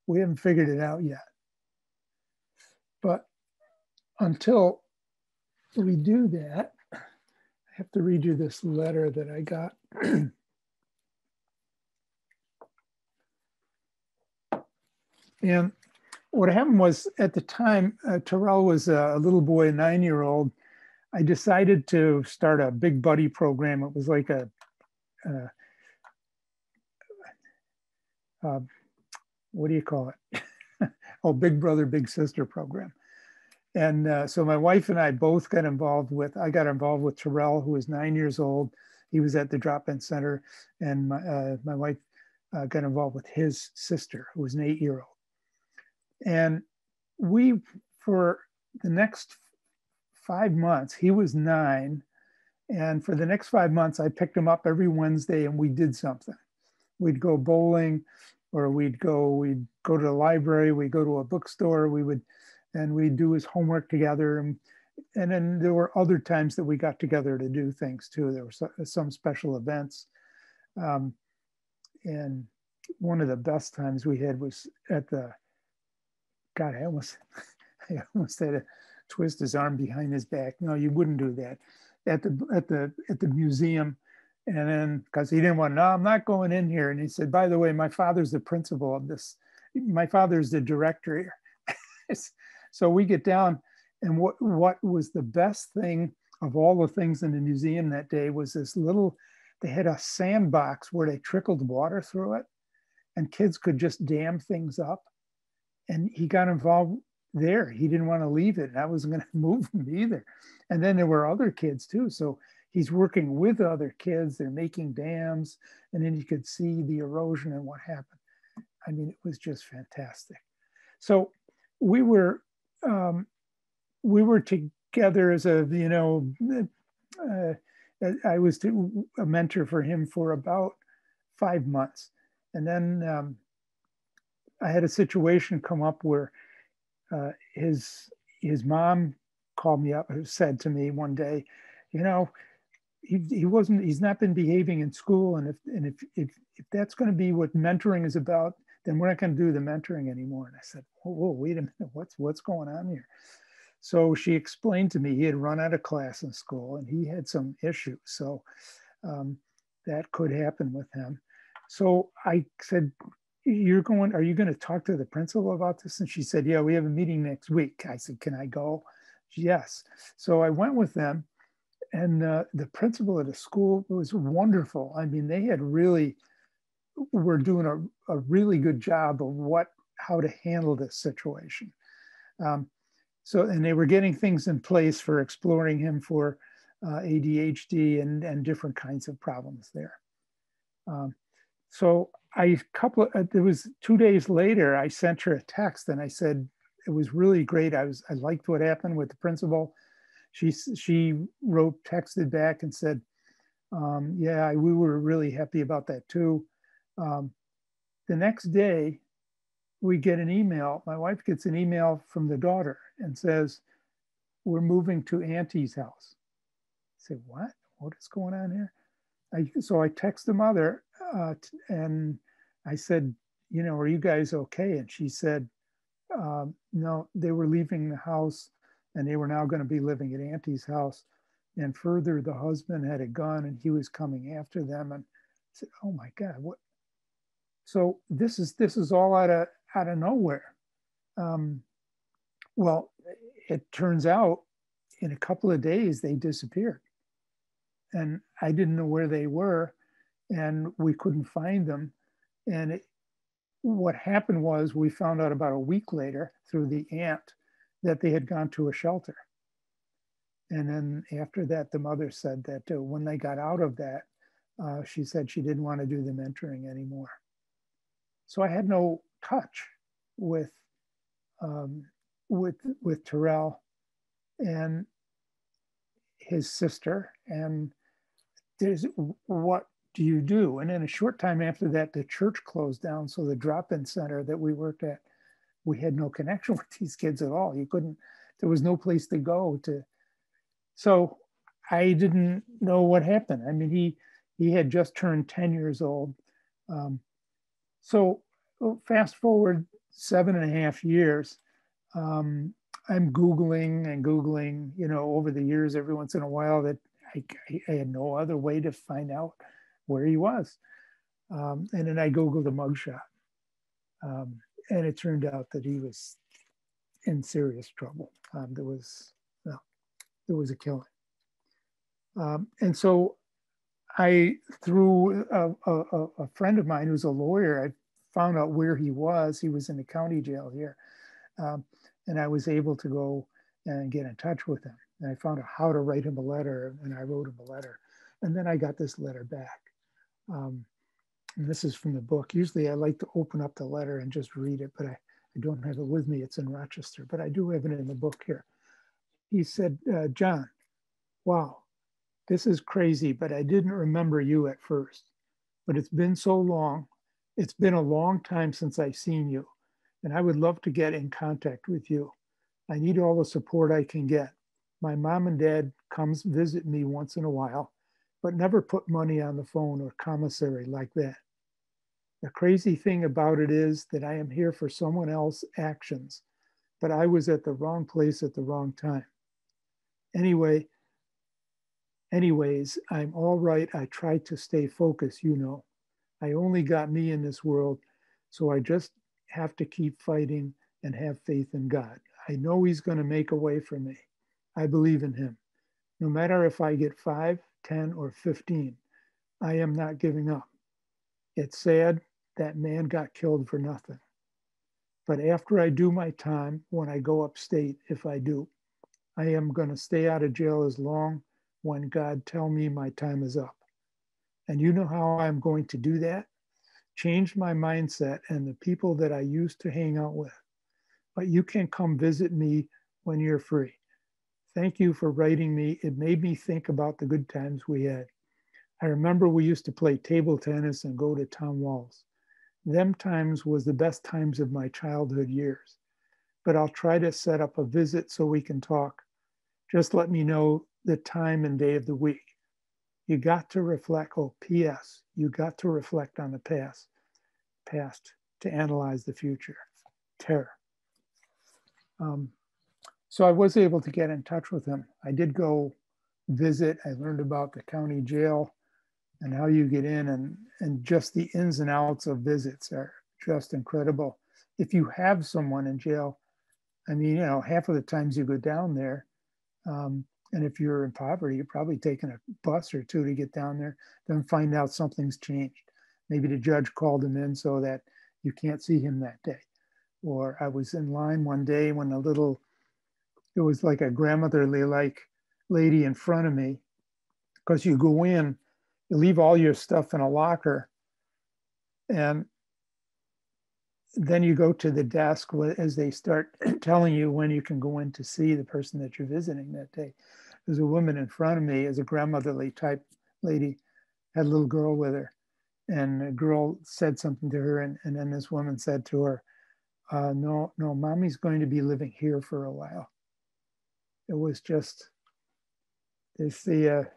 We haven't figured it out yet. But until we do that, I have to read you this letter that I got. and what happened was at the time, uh, Terrell was a little boy, a nine year old. I decided to start a big buddy program. It was like a, a uh, what do you call it? oh, Big Brother, Big Sister program. And uh, so my wife and I both got involved with, I got involved with Terrell, who was nine years old. He was at the drop-in center. And my, uh, my wife uh, got involved with his sister, who was an eight-year-old. And we, for the next five months, he was nine. And for the next five months, I picked him up every Wednesday and we did something. We'd go bowling or we'd go we'd go to the library we'd go to a bookstore we would and we'd do his homework together. And and then there were other times that we got together to do things too. There were some special events. Um, and one of the best times we had was at the god i almost i almost had to twist his arm behind his back no you wouldn't do that at the at the at the museum and then, because he didn't want, no, I'm not going in here. And he said, by the way, my father's the principal of this. My father's the director here. so we get down, and what what was the best thing of all the things in the museum that day was this little. They had a sandbox where they trickled water through it, and kids could just dam things up. And he got involved there. He didn't want to leave it. And I wasn't going to move him either. And then there were other kids too. So he's working with other kids. They're making dams, and then you could see the erosion and what happened. I mean, it was just fantastic. So we were um, we were together as a you know uh, I was a mentor for him for about five months, and then um, I had a situation come up where uh, his his mom called me up, said to me one day, you know, he, he wasn't he's not been behaving in school, and if and if if if that's going to be what mentoring is about, then we're not going to do the mentoring anymore. And I said, whoa, whoa, wait a minute, what's what's going on here? So she explained to me he had run out of class in school and he had some issues. So um, that could happen with him. So I said, you're going, are you going to talk to the principal about this? And she said, yeah, we have a meeting next week. I said, can I go? Yes. So I went with them and uh, the principal at the school was wonderful. I mean, they had really, were doing a, a really good job of what, how to handle this situation. Um, so, and they were getting things in place for exploring him for uh, ADHD and, and different kinds of problems there. Um, so I couple, uh, it was two days later, I sent her a text and I said, it was really great. I was, I liked what happened with the principal. She, she wrote, texted back and said, um, yeah, we were really happy about that too. Um, the next day, we get an email. My wife gets an email from the daughter and says, We're moving to Auntie's house. I say, What? What is going on here? I, so I text the mother uh, and I said, You know, are you guys okay? And she said, um, No, they were leaving the house and they were now going to be living at Auntie's house. And further, the husband had a gun and he was coming after them. And I said, Oh my God, what? So this is this is all out of out of nowhere. Um, well, it turns out in a couple of days they disappeared. And I didn't know where they were, and we couldn't find them. And it, what happened was we found out about a week later through the aunt that they had gone to a shelter. And then after that, the mother said that uh, when they got out of that, uh, she said she didn't want to do the mentoring anymore. So I had no touch with um, with with Terrell and his sister, and there's what do you do? And in a short time after that, the church closed down. So the drop-in center that we worked at, we had no connection with these kids at all. You couldn't. There was no place to go to. So I didn't know what happened. I mean, he he had just turned 10 years old. Um, so fast forward seven and a half years, um, I'm Googling and Googling, you know, over the years, every once in a while that I, I had no other way to find out where he was. Um, and then I Googled a mugshot. Um, and it turned out that he was in serious trouble. Um, there was, well, there was a killing. Um, and so I, through a, a, a, friend of mine who's a lawyer, I found out where he was. He was in the county jail here. Um, and I was able to go and get in touch with him. And I found out how to write him a letter, and I wrote him a letter. And then I got this letter back. Um, and this is from the book. Usually I like to open up the letter and just read it, but I, I don't have it with me. It's in Rochester, but I do have it in the book here. He said, uh, John, wow, this is crazy, but I didn't remember you at first. But it's been so long it's been a long time since I've seen you, and I would love to get in contact with you. I need all the support I can get. My mom and dad comes visit me once in a while, but never put money on the phone or commissary like that. The crazy thing about it is that I am here for someone else's actions, but I was at the wrong place at the wrong time. Anyway, anyways, I'm all right. I try to stay focused, you know. I only got me in this world, so I just have to keep fighting and have faith in God. I know He's going to make a way for me. I believe in Him. No matter if I get five, 10, or 15, I am not giving up. It's sad that man got killed for nothing. But after I do my time, when I go upstate, if I do, I am going to stay out of jail as long when God tell me my time is up. And you know how I'm going to do that? Change my mindset and the people that I used to hang out with. But you can come visit me when you're free. Thank you for writing me. It made me think about the good times we had. I remember we used to play table tennis and go to Tom Wahl's. Them times was the best times of my childhood years. but I'll try to set up a visit so we can talk. Just let me know the time and day of the week. You got to reflect, oh, P.S., you got to reflect on the past, past to analyze the future. Terrell. Um, so I was able to get in touch with him. I did go visit. I learned about the county jail and how you get in and, and just the ins and outs of visits are just incredible. If you have someone in jail, I mean, you know, half of the times you go down there, um, and if you're in poverty, you're probably taking a bus or two to get down there, then find out something's changed. Maybe the judge called him in so that you can't see him that day. Or I was in line one day when a little, it was like a grandmotherly like lady in front of me, because you go in, you leave all your stuff in a locker, and then you go to the desk as they start telling you when you can go in to see the person that you're visiting that day. There's a woman in front of me, as a grandmotherly type lady, had a little girl with her, and a girl said something to her, and, and then this woman said to her, uh, "No, no, mommy's going to be living here for a while." It was just, the uh,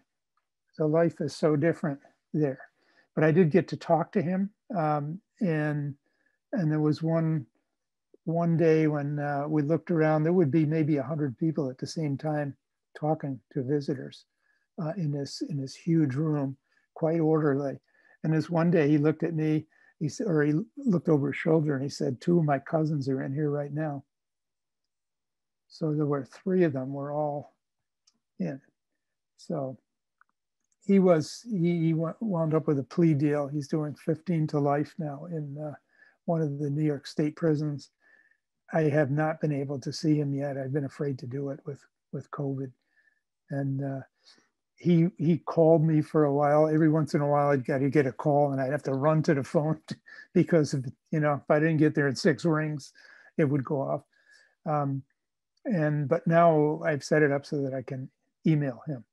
the life is so different there. But I did get to talk to him, um, and and there was one one day when uh, we looked around, there would be maybe a hundred people at the same time talking to visitors uh, in this in this huge room, quite orderly. And this one day he looked at me, he or he looked over his shoulder and he said, two of my cousins are in here right now. So there were three of them were all in. So he was he, wound up with a plea deal. He's doing 15 to life now in uh, one of the New York State prisons. I have not been able to see him yet. I've been afraid to do it with with COVID, and uh, he he called me for a while. Every once in a while, I'd got to get a call, and I'd have to run to the phone because if you know if I didn't get there in six rings, it would go off. Um, and but now I've set it up so that I can email him,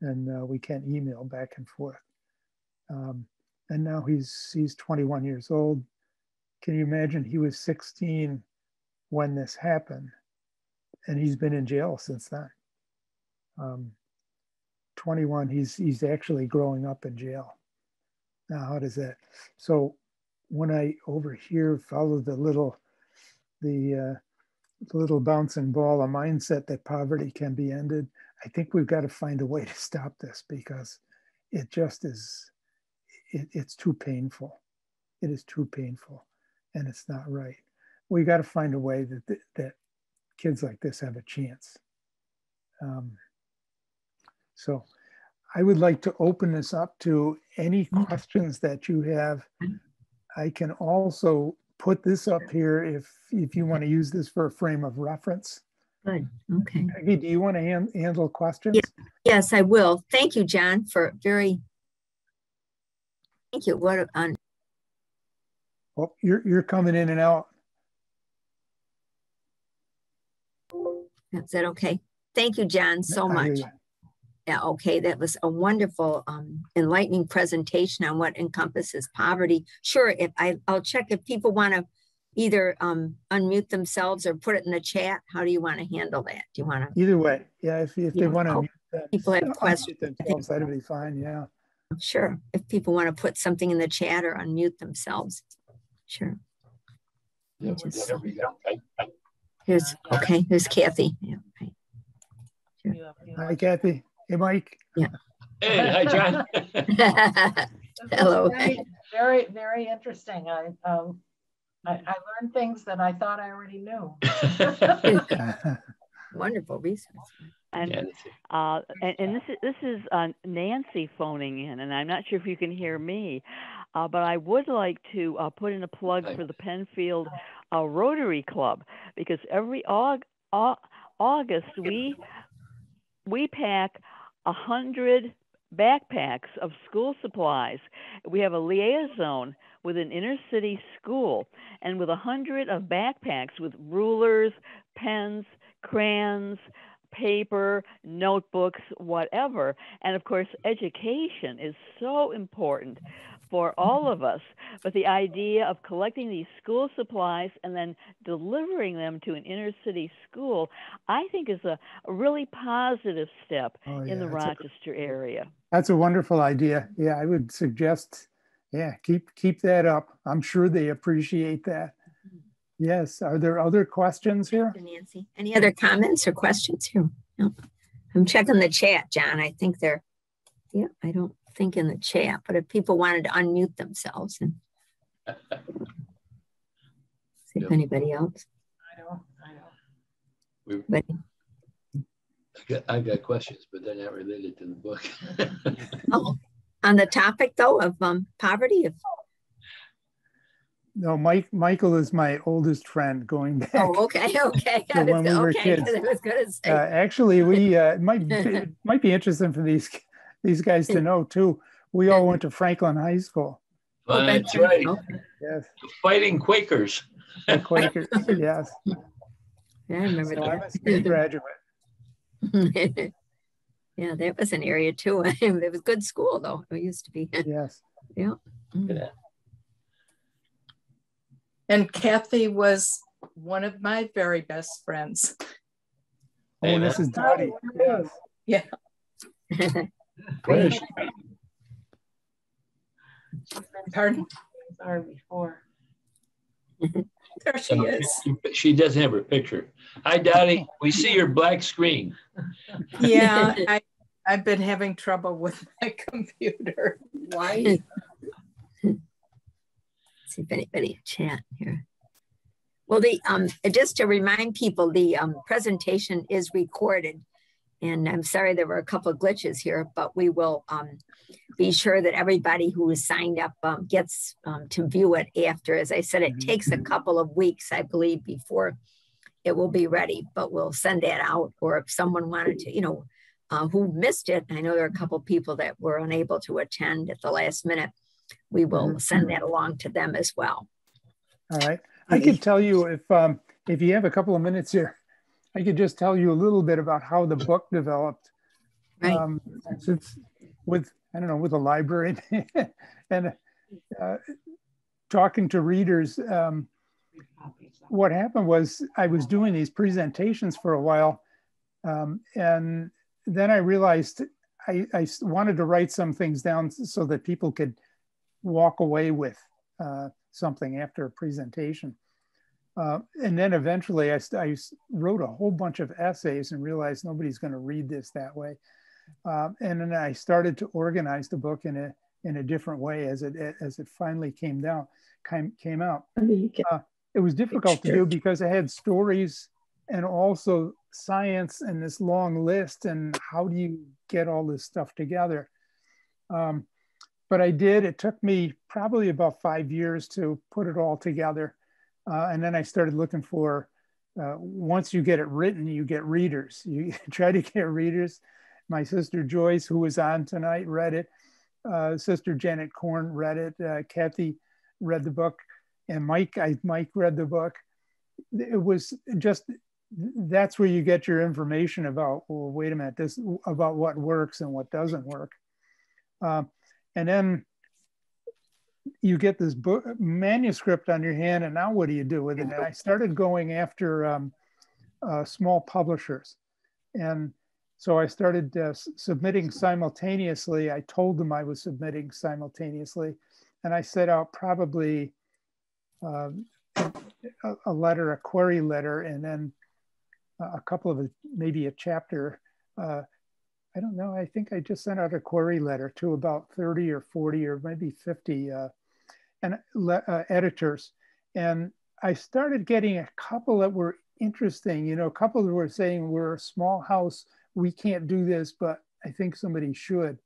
and uh, we can email back and forth. Um, and now he's he's 21 years old. Can you imagine? He was 16 when this happened and he's been in jail since then. Um, 21 he's he's actually growing up in jail. Now how does that so when i over here follow the little the uh, little bouncing ball a mindset that poverty can be ended i think we've got to find a way to stop this because it just is it, it's too painful it is too painful and it's not right. We got to find a way that that kids like this have a chance. Um, so, I would like to open this up to any questions that you have. I can also put this up here if if you want to use this for a frame of reference. Good. Okay. Peggy, do you want to hand, handle questions? Yeah. Yes, I will. Thank you, John, for very. Thank you. What on Oh, you're you're coming in and out. Is that okay? Thank you, John, so much. Yeah, okay, that was a wonderful, um, enlightening presentation on what encompasses poverty. Sure, if I, I'll check if people want to either um, unmute themselves or put it in the chat. How do you want to handle that? Do you want to? Either way, yeah. If, if they want to, oh, people have questions. Themselves, that'd be fine. Yeah. Sure. If people want to put something in the chat or unmute themselves. Sure. Yeah, just, here's okay. Here's Kathy. Yeah, right. Sure. Hi, Kathy. Hey, Mike. Yeah. Hey, hi, John. Hello. Very, very, very interesting. I um, I, I learned things that I thought I already knew. Wonderful research. And, uh, and, and this is this is uh, Nancy phoning in, and I'm not sure if you can hear me, uh, but I would like to uh, put in a plug for the Penfield uh, Rotary Club because every aug- August we we pack a hundred backpacks of school supplies. We have a liaison with an inner city school, and with a hundred of backpacks with rulers, pens, crayons paper, notebooks, whatever. And of course, education is so important for all mm-hmm. of us. But the idea of collecting these school supplies and then delivering them to an inner city school, I think is a, a really positive step Oh, in the yeah, that's a- Rochester area. That's a wonderful idea. Yeah, I would suggest, yeah, keep keep that up. I'm sure they appreciate that. Mm-hmm. Yes. Are there other questions here? Nancy, any other comments or questions here? No. I'm checking the chat, John. I think they're, yeah, I don't think in the chat, but if people wanted to unmute themselves and see if anybody else. I know, I know. We- But I got, I got questions, but they're not related to the book. oh, on the topic though of um, poverty, of, No, Mike. Michael is my oldest friend, going back. oh, okay, okay. I So when go- we were okay, kids, 'cause I was gonna Uh, actually, we uh, it might it might be interesting for these these guys to know too. We all went to Franklin High School. oh, That's right. okay. Yes, Fighting Quakers. the Quakers. yes. Yeah, I remember So I'm a state graduate. yeah, that was an area too. it was good school though. It used to be. Yes. yeah. Mm. Yeah. And Kathy was one of my very best friends. Oh, this is Dottie. Yes. Where is she? Pardon? Sorry, before. There she is. She doesn't have her picture. Hi, Dottie. We see your black screen. Yeah, I, I've been having trouble with my computer. Why? see if anybody chat here. Well, the um, just to remind people, the um, presentation is recorded, and I'm sorry there were a couple of glitches here, but we will um, be sure that everybody who is signed up um, gets um, to view it after. As I said, it takes a couple of weeks, I believe, before it will be ready, but we'll send that out. Or if someone wanted to, you know, uh, who missed it, I know there are a couple of people that were unable to attend at the last minute we will send that along to them as well. All right. I can tell you if um, if you have a couple of minutes here, I could just tell you a little bit about how the book developed. Right. Um, since with I don't know with a library and uh, talking to readers, um, what happened was I was doing these presentations for a while, um, and then I realized I, I wanted to write some things down so that people could walk away with uh, something after a presentation. Uh, and then eventually I, I, wrote a whole bunch of essays and realized nobody's going to read this that way. Uh, and then I started to organize the book in a in a different way as it as it finally came down came came out. Uh, it was difficult to do because I had stories and also science and this long list and how do you get all this stuff together. Um, but I did. It took me probably about five years to put it all together. Uh, and then I started looking for, uh, once you get it written, you get readers. You try to get readers. My sister Joyce, who was on tonight, read it. Uh, sister Janet Korn read it. Uh, Kathy read the book. And Mike, I, Mike read the book. It was just, that's where you get your information about, well, wait a minute, this, about what works and what doesn't work. Uh, and then you get this book manuscript on your hand and now what do you do with it? And i started going after um, uh, small publishers. And so i started uh, submitting simultaneously. I told them i was submitting simultaneously. And i set out probably uh, a, letter a query letter and then a couple of maybe a chapter. Uh, I don't know. I think I just sent out a query letter to about 30 or 40 or maybe 50 uh, and uh, editors. And I started getting a couple that were interesting. You know, a couple that were saying, we're a small house, we can't do this, but I think somebody should.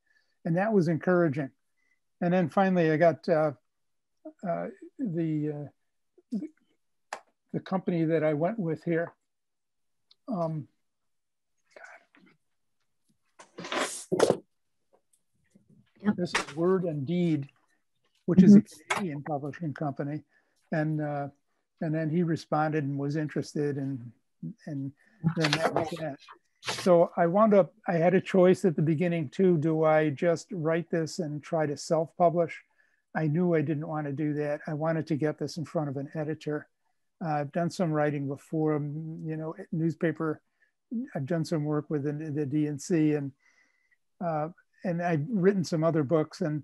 And that was encouraging. And then finally, I got uh, uh the, the, the company that I went with here. Um, Yep. This is Word and Deed, which is a Canadian publishing company, and uh, and then he responded and was interested, and and then that was that. So I wound up. I had a choice at the beginning too. Do I just write this and try to self-publish, I knew I didn't want to do that. I wanted to get this in front of an editor. Uh, I've done some writing before, um, you know, newspaper. I've done some work with the, the D&C and uh, and I've written some other books and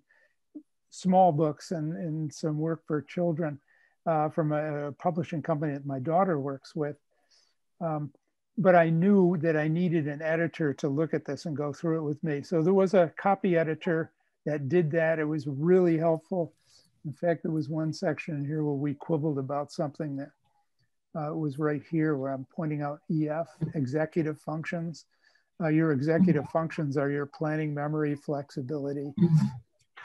small books and, and some work for children uh, from a, a, publishing company that my daughter works with. Um, but I knew that I needed an editor to look at this and go through it with me. So there was a copy editor that did that. It was really helpful. In fact, there was one section here where we quibbled about something that uh, was right here where I'm pointing out EF, executive functions. Uh, your executive functions are your planning, memory, flexibility,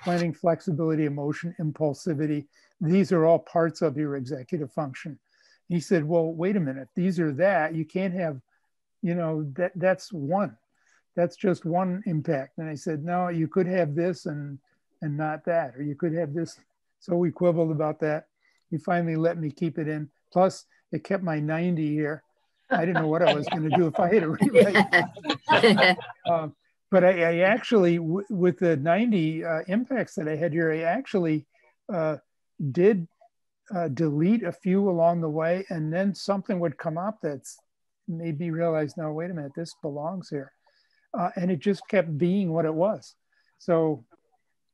planning, flexibility, emotion, impulsivity. These are all parts of your executive function. He said, well, wait a minute, these are that. You can't have, you know, that that's one. That's just one impact. And I said, no, you could have this and and not that, or you could have this. So we quibbled about that. He finally let me keep it in. Plus, it kept my 90 here. I didn't know what I was going to do if I had to rewrite. um, but I, I actually, with the 90 uh, impacts that I had here, I actually uh, did uh, delete a few along the way, and then something would come up that's made me realize, no, wait a minute, this belongs here. Uh, and it just kept being what it was. So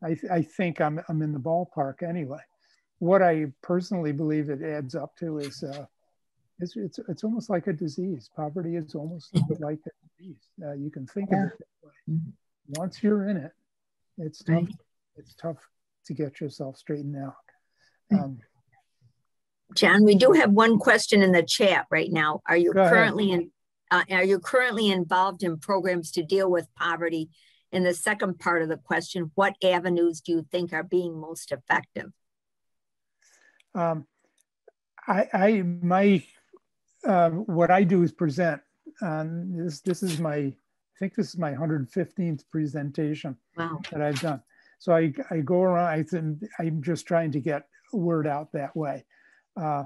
I, th I think I'm, I'm in the ballpark anyway. What I personally believe it adds up to is uh, it's, it's, it's almost like a disease. Poverty is almost like a. Uh, you can think yeah. of it that way. Mm-hmm. Once you're in it, it's tough. Right. It's tough to get yourself straightened out. Um, John, we do have one question in the chat right now. Are you currently in? Uh, are you currently involved in programs to deal with poverty? In the second part of the question, what avenues do you think are being most effective? Um, I, I, my, uh, what I do is present. Um, this, this is my, I think this is my 115th presentation wow. that I've done. So I, I go around. I think I'm just trying to get word out that way. Uh,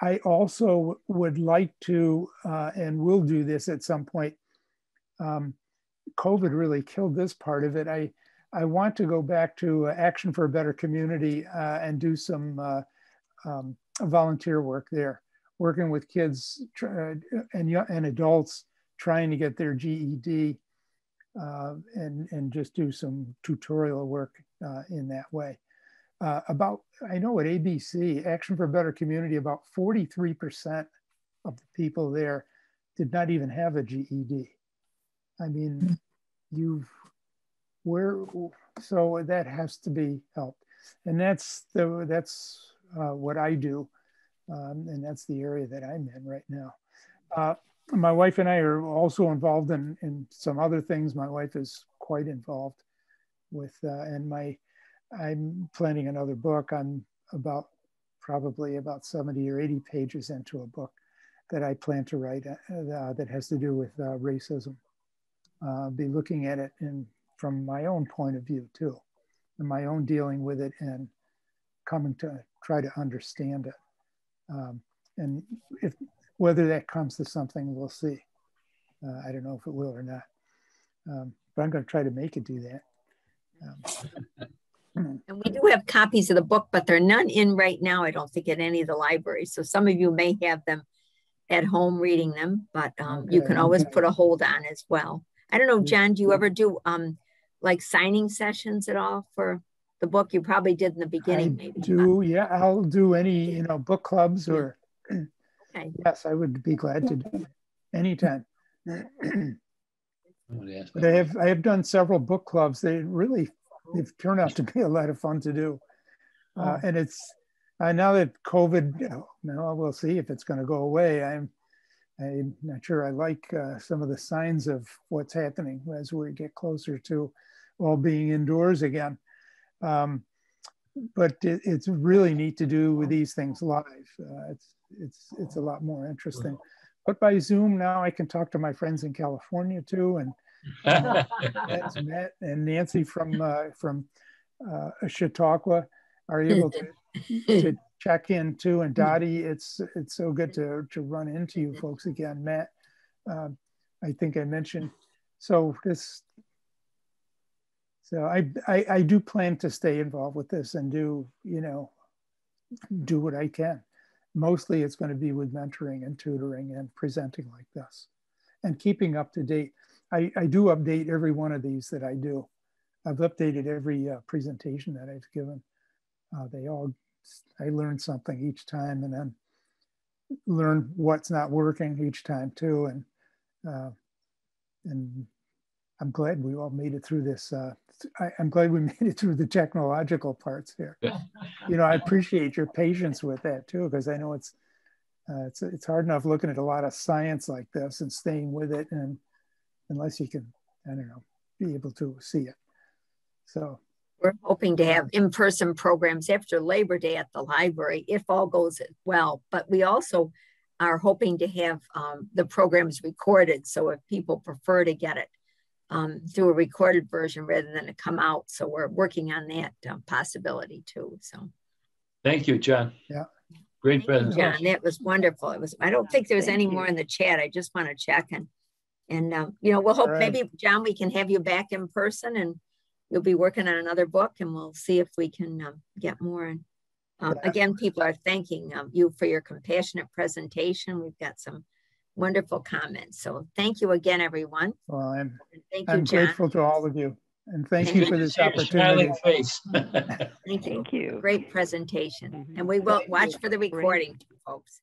I also would like to, uh, and will do this at some point. Um, COVID really killed this part of it. I, I want to go back to Action for a Better Community uh, and do some uh, um, volunteer work there, working with kids uh, and, and adults trying to get their GED and, and just do some tutorial work in that way uh, about, I know at ABC, Action for a Better Community, about 43% of the people there did not even have a GED. I mean, hmm. you've, where, so that has to be helped. And that's the, that's uh, what I do. Um, and that's the area that I'm in right now. Uh, my wife and I are also involved in, in some other things. My wife is quite involved with, uh, and my I'm planning another book. I'm about probably about 70 or 80 pages into a book that I plan to write uh, that has to do with uh, racism. Uh, be looking at it in, from my own point of view too, and my own dealing with it and coming to try to understand it. Um, and if whether that comes to something, we'll see. Uh, I don't know if it will or not, um, but I'm going to try to make it do that. Um, and we do have copies of the book, but they're none in right now, I don't think, at any of the libraries. So some of you may have them at home reading them, but um, okay, you can always okay. put a hold on as well. I don't know, John, do you ever do um, like signing sessions at all for the book? You probably did in the beginning, I maybe. Do, yeah, I'll do any, you know, book clubs or, okay. yes, I would be glad to do anytime. but I have, I have done several book clubs. They really they've turned out to be a lot of fun to do. Uh, and it's uh, now that COVID, you know, now we'll see if it's going to go away. I'm I'm not sure I like uh, some of the signs of what's happening as we get closer to all being indoors again. Um, but it, it's really neat to do with these things live. Uh, it's it's it's a lot more interesting. But by Zoom now, I can talk to my friends in California too, and that's Matt and Nancy from uh, from uh, Chautauqua are able to, to check in too. And Dottie, it's it's so good to to run into you folks again, Matt. Um, I think I mentioned so this. So I, I, I do plan to stay involved with this and do, you know, do what I can. Mostly it's going to be with mentoring and tutoring and presenting like this and keeping up to date. I, I do update every one of these that I do. I've updated every uh, presentation that I've given. Uh, they all, I learn something each time and then learn what's not working each time too. And, uh, and I'm glad we all made it through this. Uh, I, am glad we made it through the technological parts here. You know, I appreciate your patience with that too, because I know it's uh, it's it's hard enough looking at a lot of science like this and staying with it, and unless you can, I don't know, be able to see it. So we're hoping to have in-person programs after Labor Day at the library, if all goes well. But we also are hoping to have um, the programs recorded, so if people prefer to get it um, through a recorded version rather than to come out. So we're working on that um, possibility too. So Thank you, John. Yeah. Great Thank presentation. John, that was wonderful. It was. I don't think there was Thank any you. more in the chat. I just want to check and and um, you know we'll hope All right. maybe John we can have you back in person and you'll be working on another book and we'll see if we can um, get more. And um, Yeah. again, people are thanking um, you for your compassionate presentation. We've got some wonderful comments. So thank you again, everyone. well, I'm thank you, I'm John. grateful to all of you, and thank Thank you you. for this opportunity. Face. Thank you. Thank you. Great presentation. Mhm. And we will Thank watch you. for the Great. recording, folks.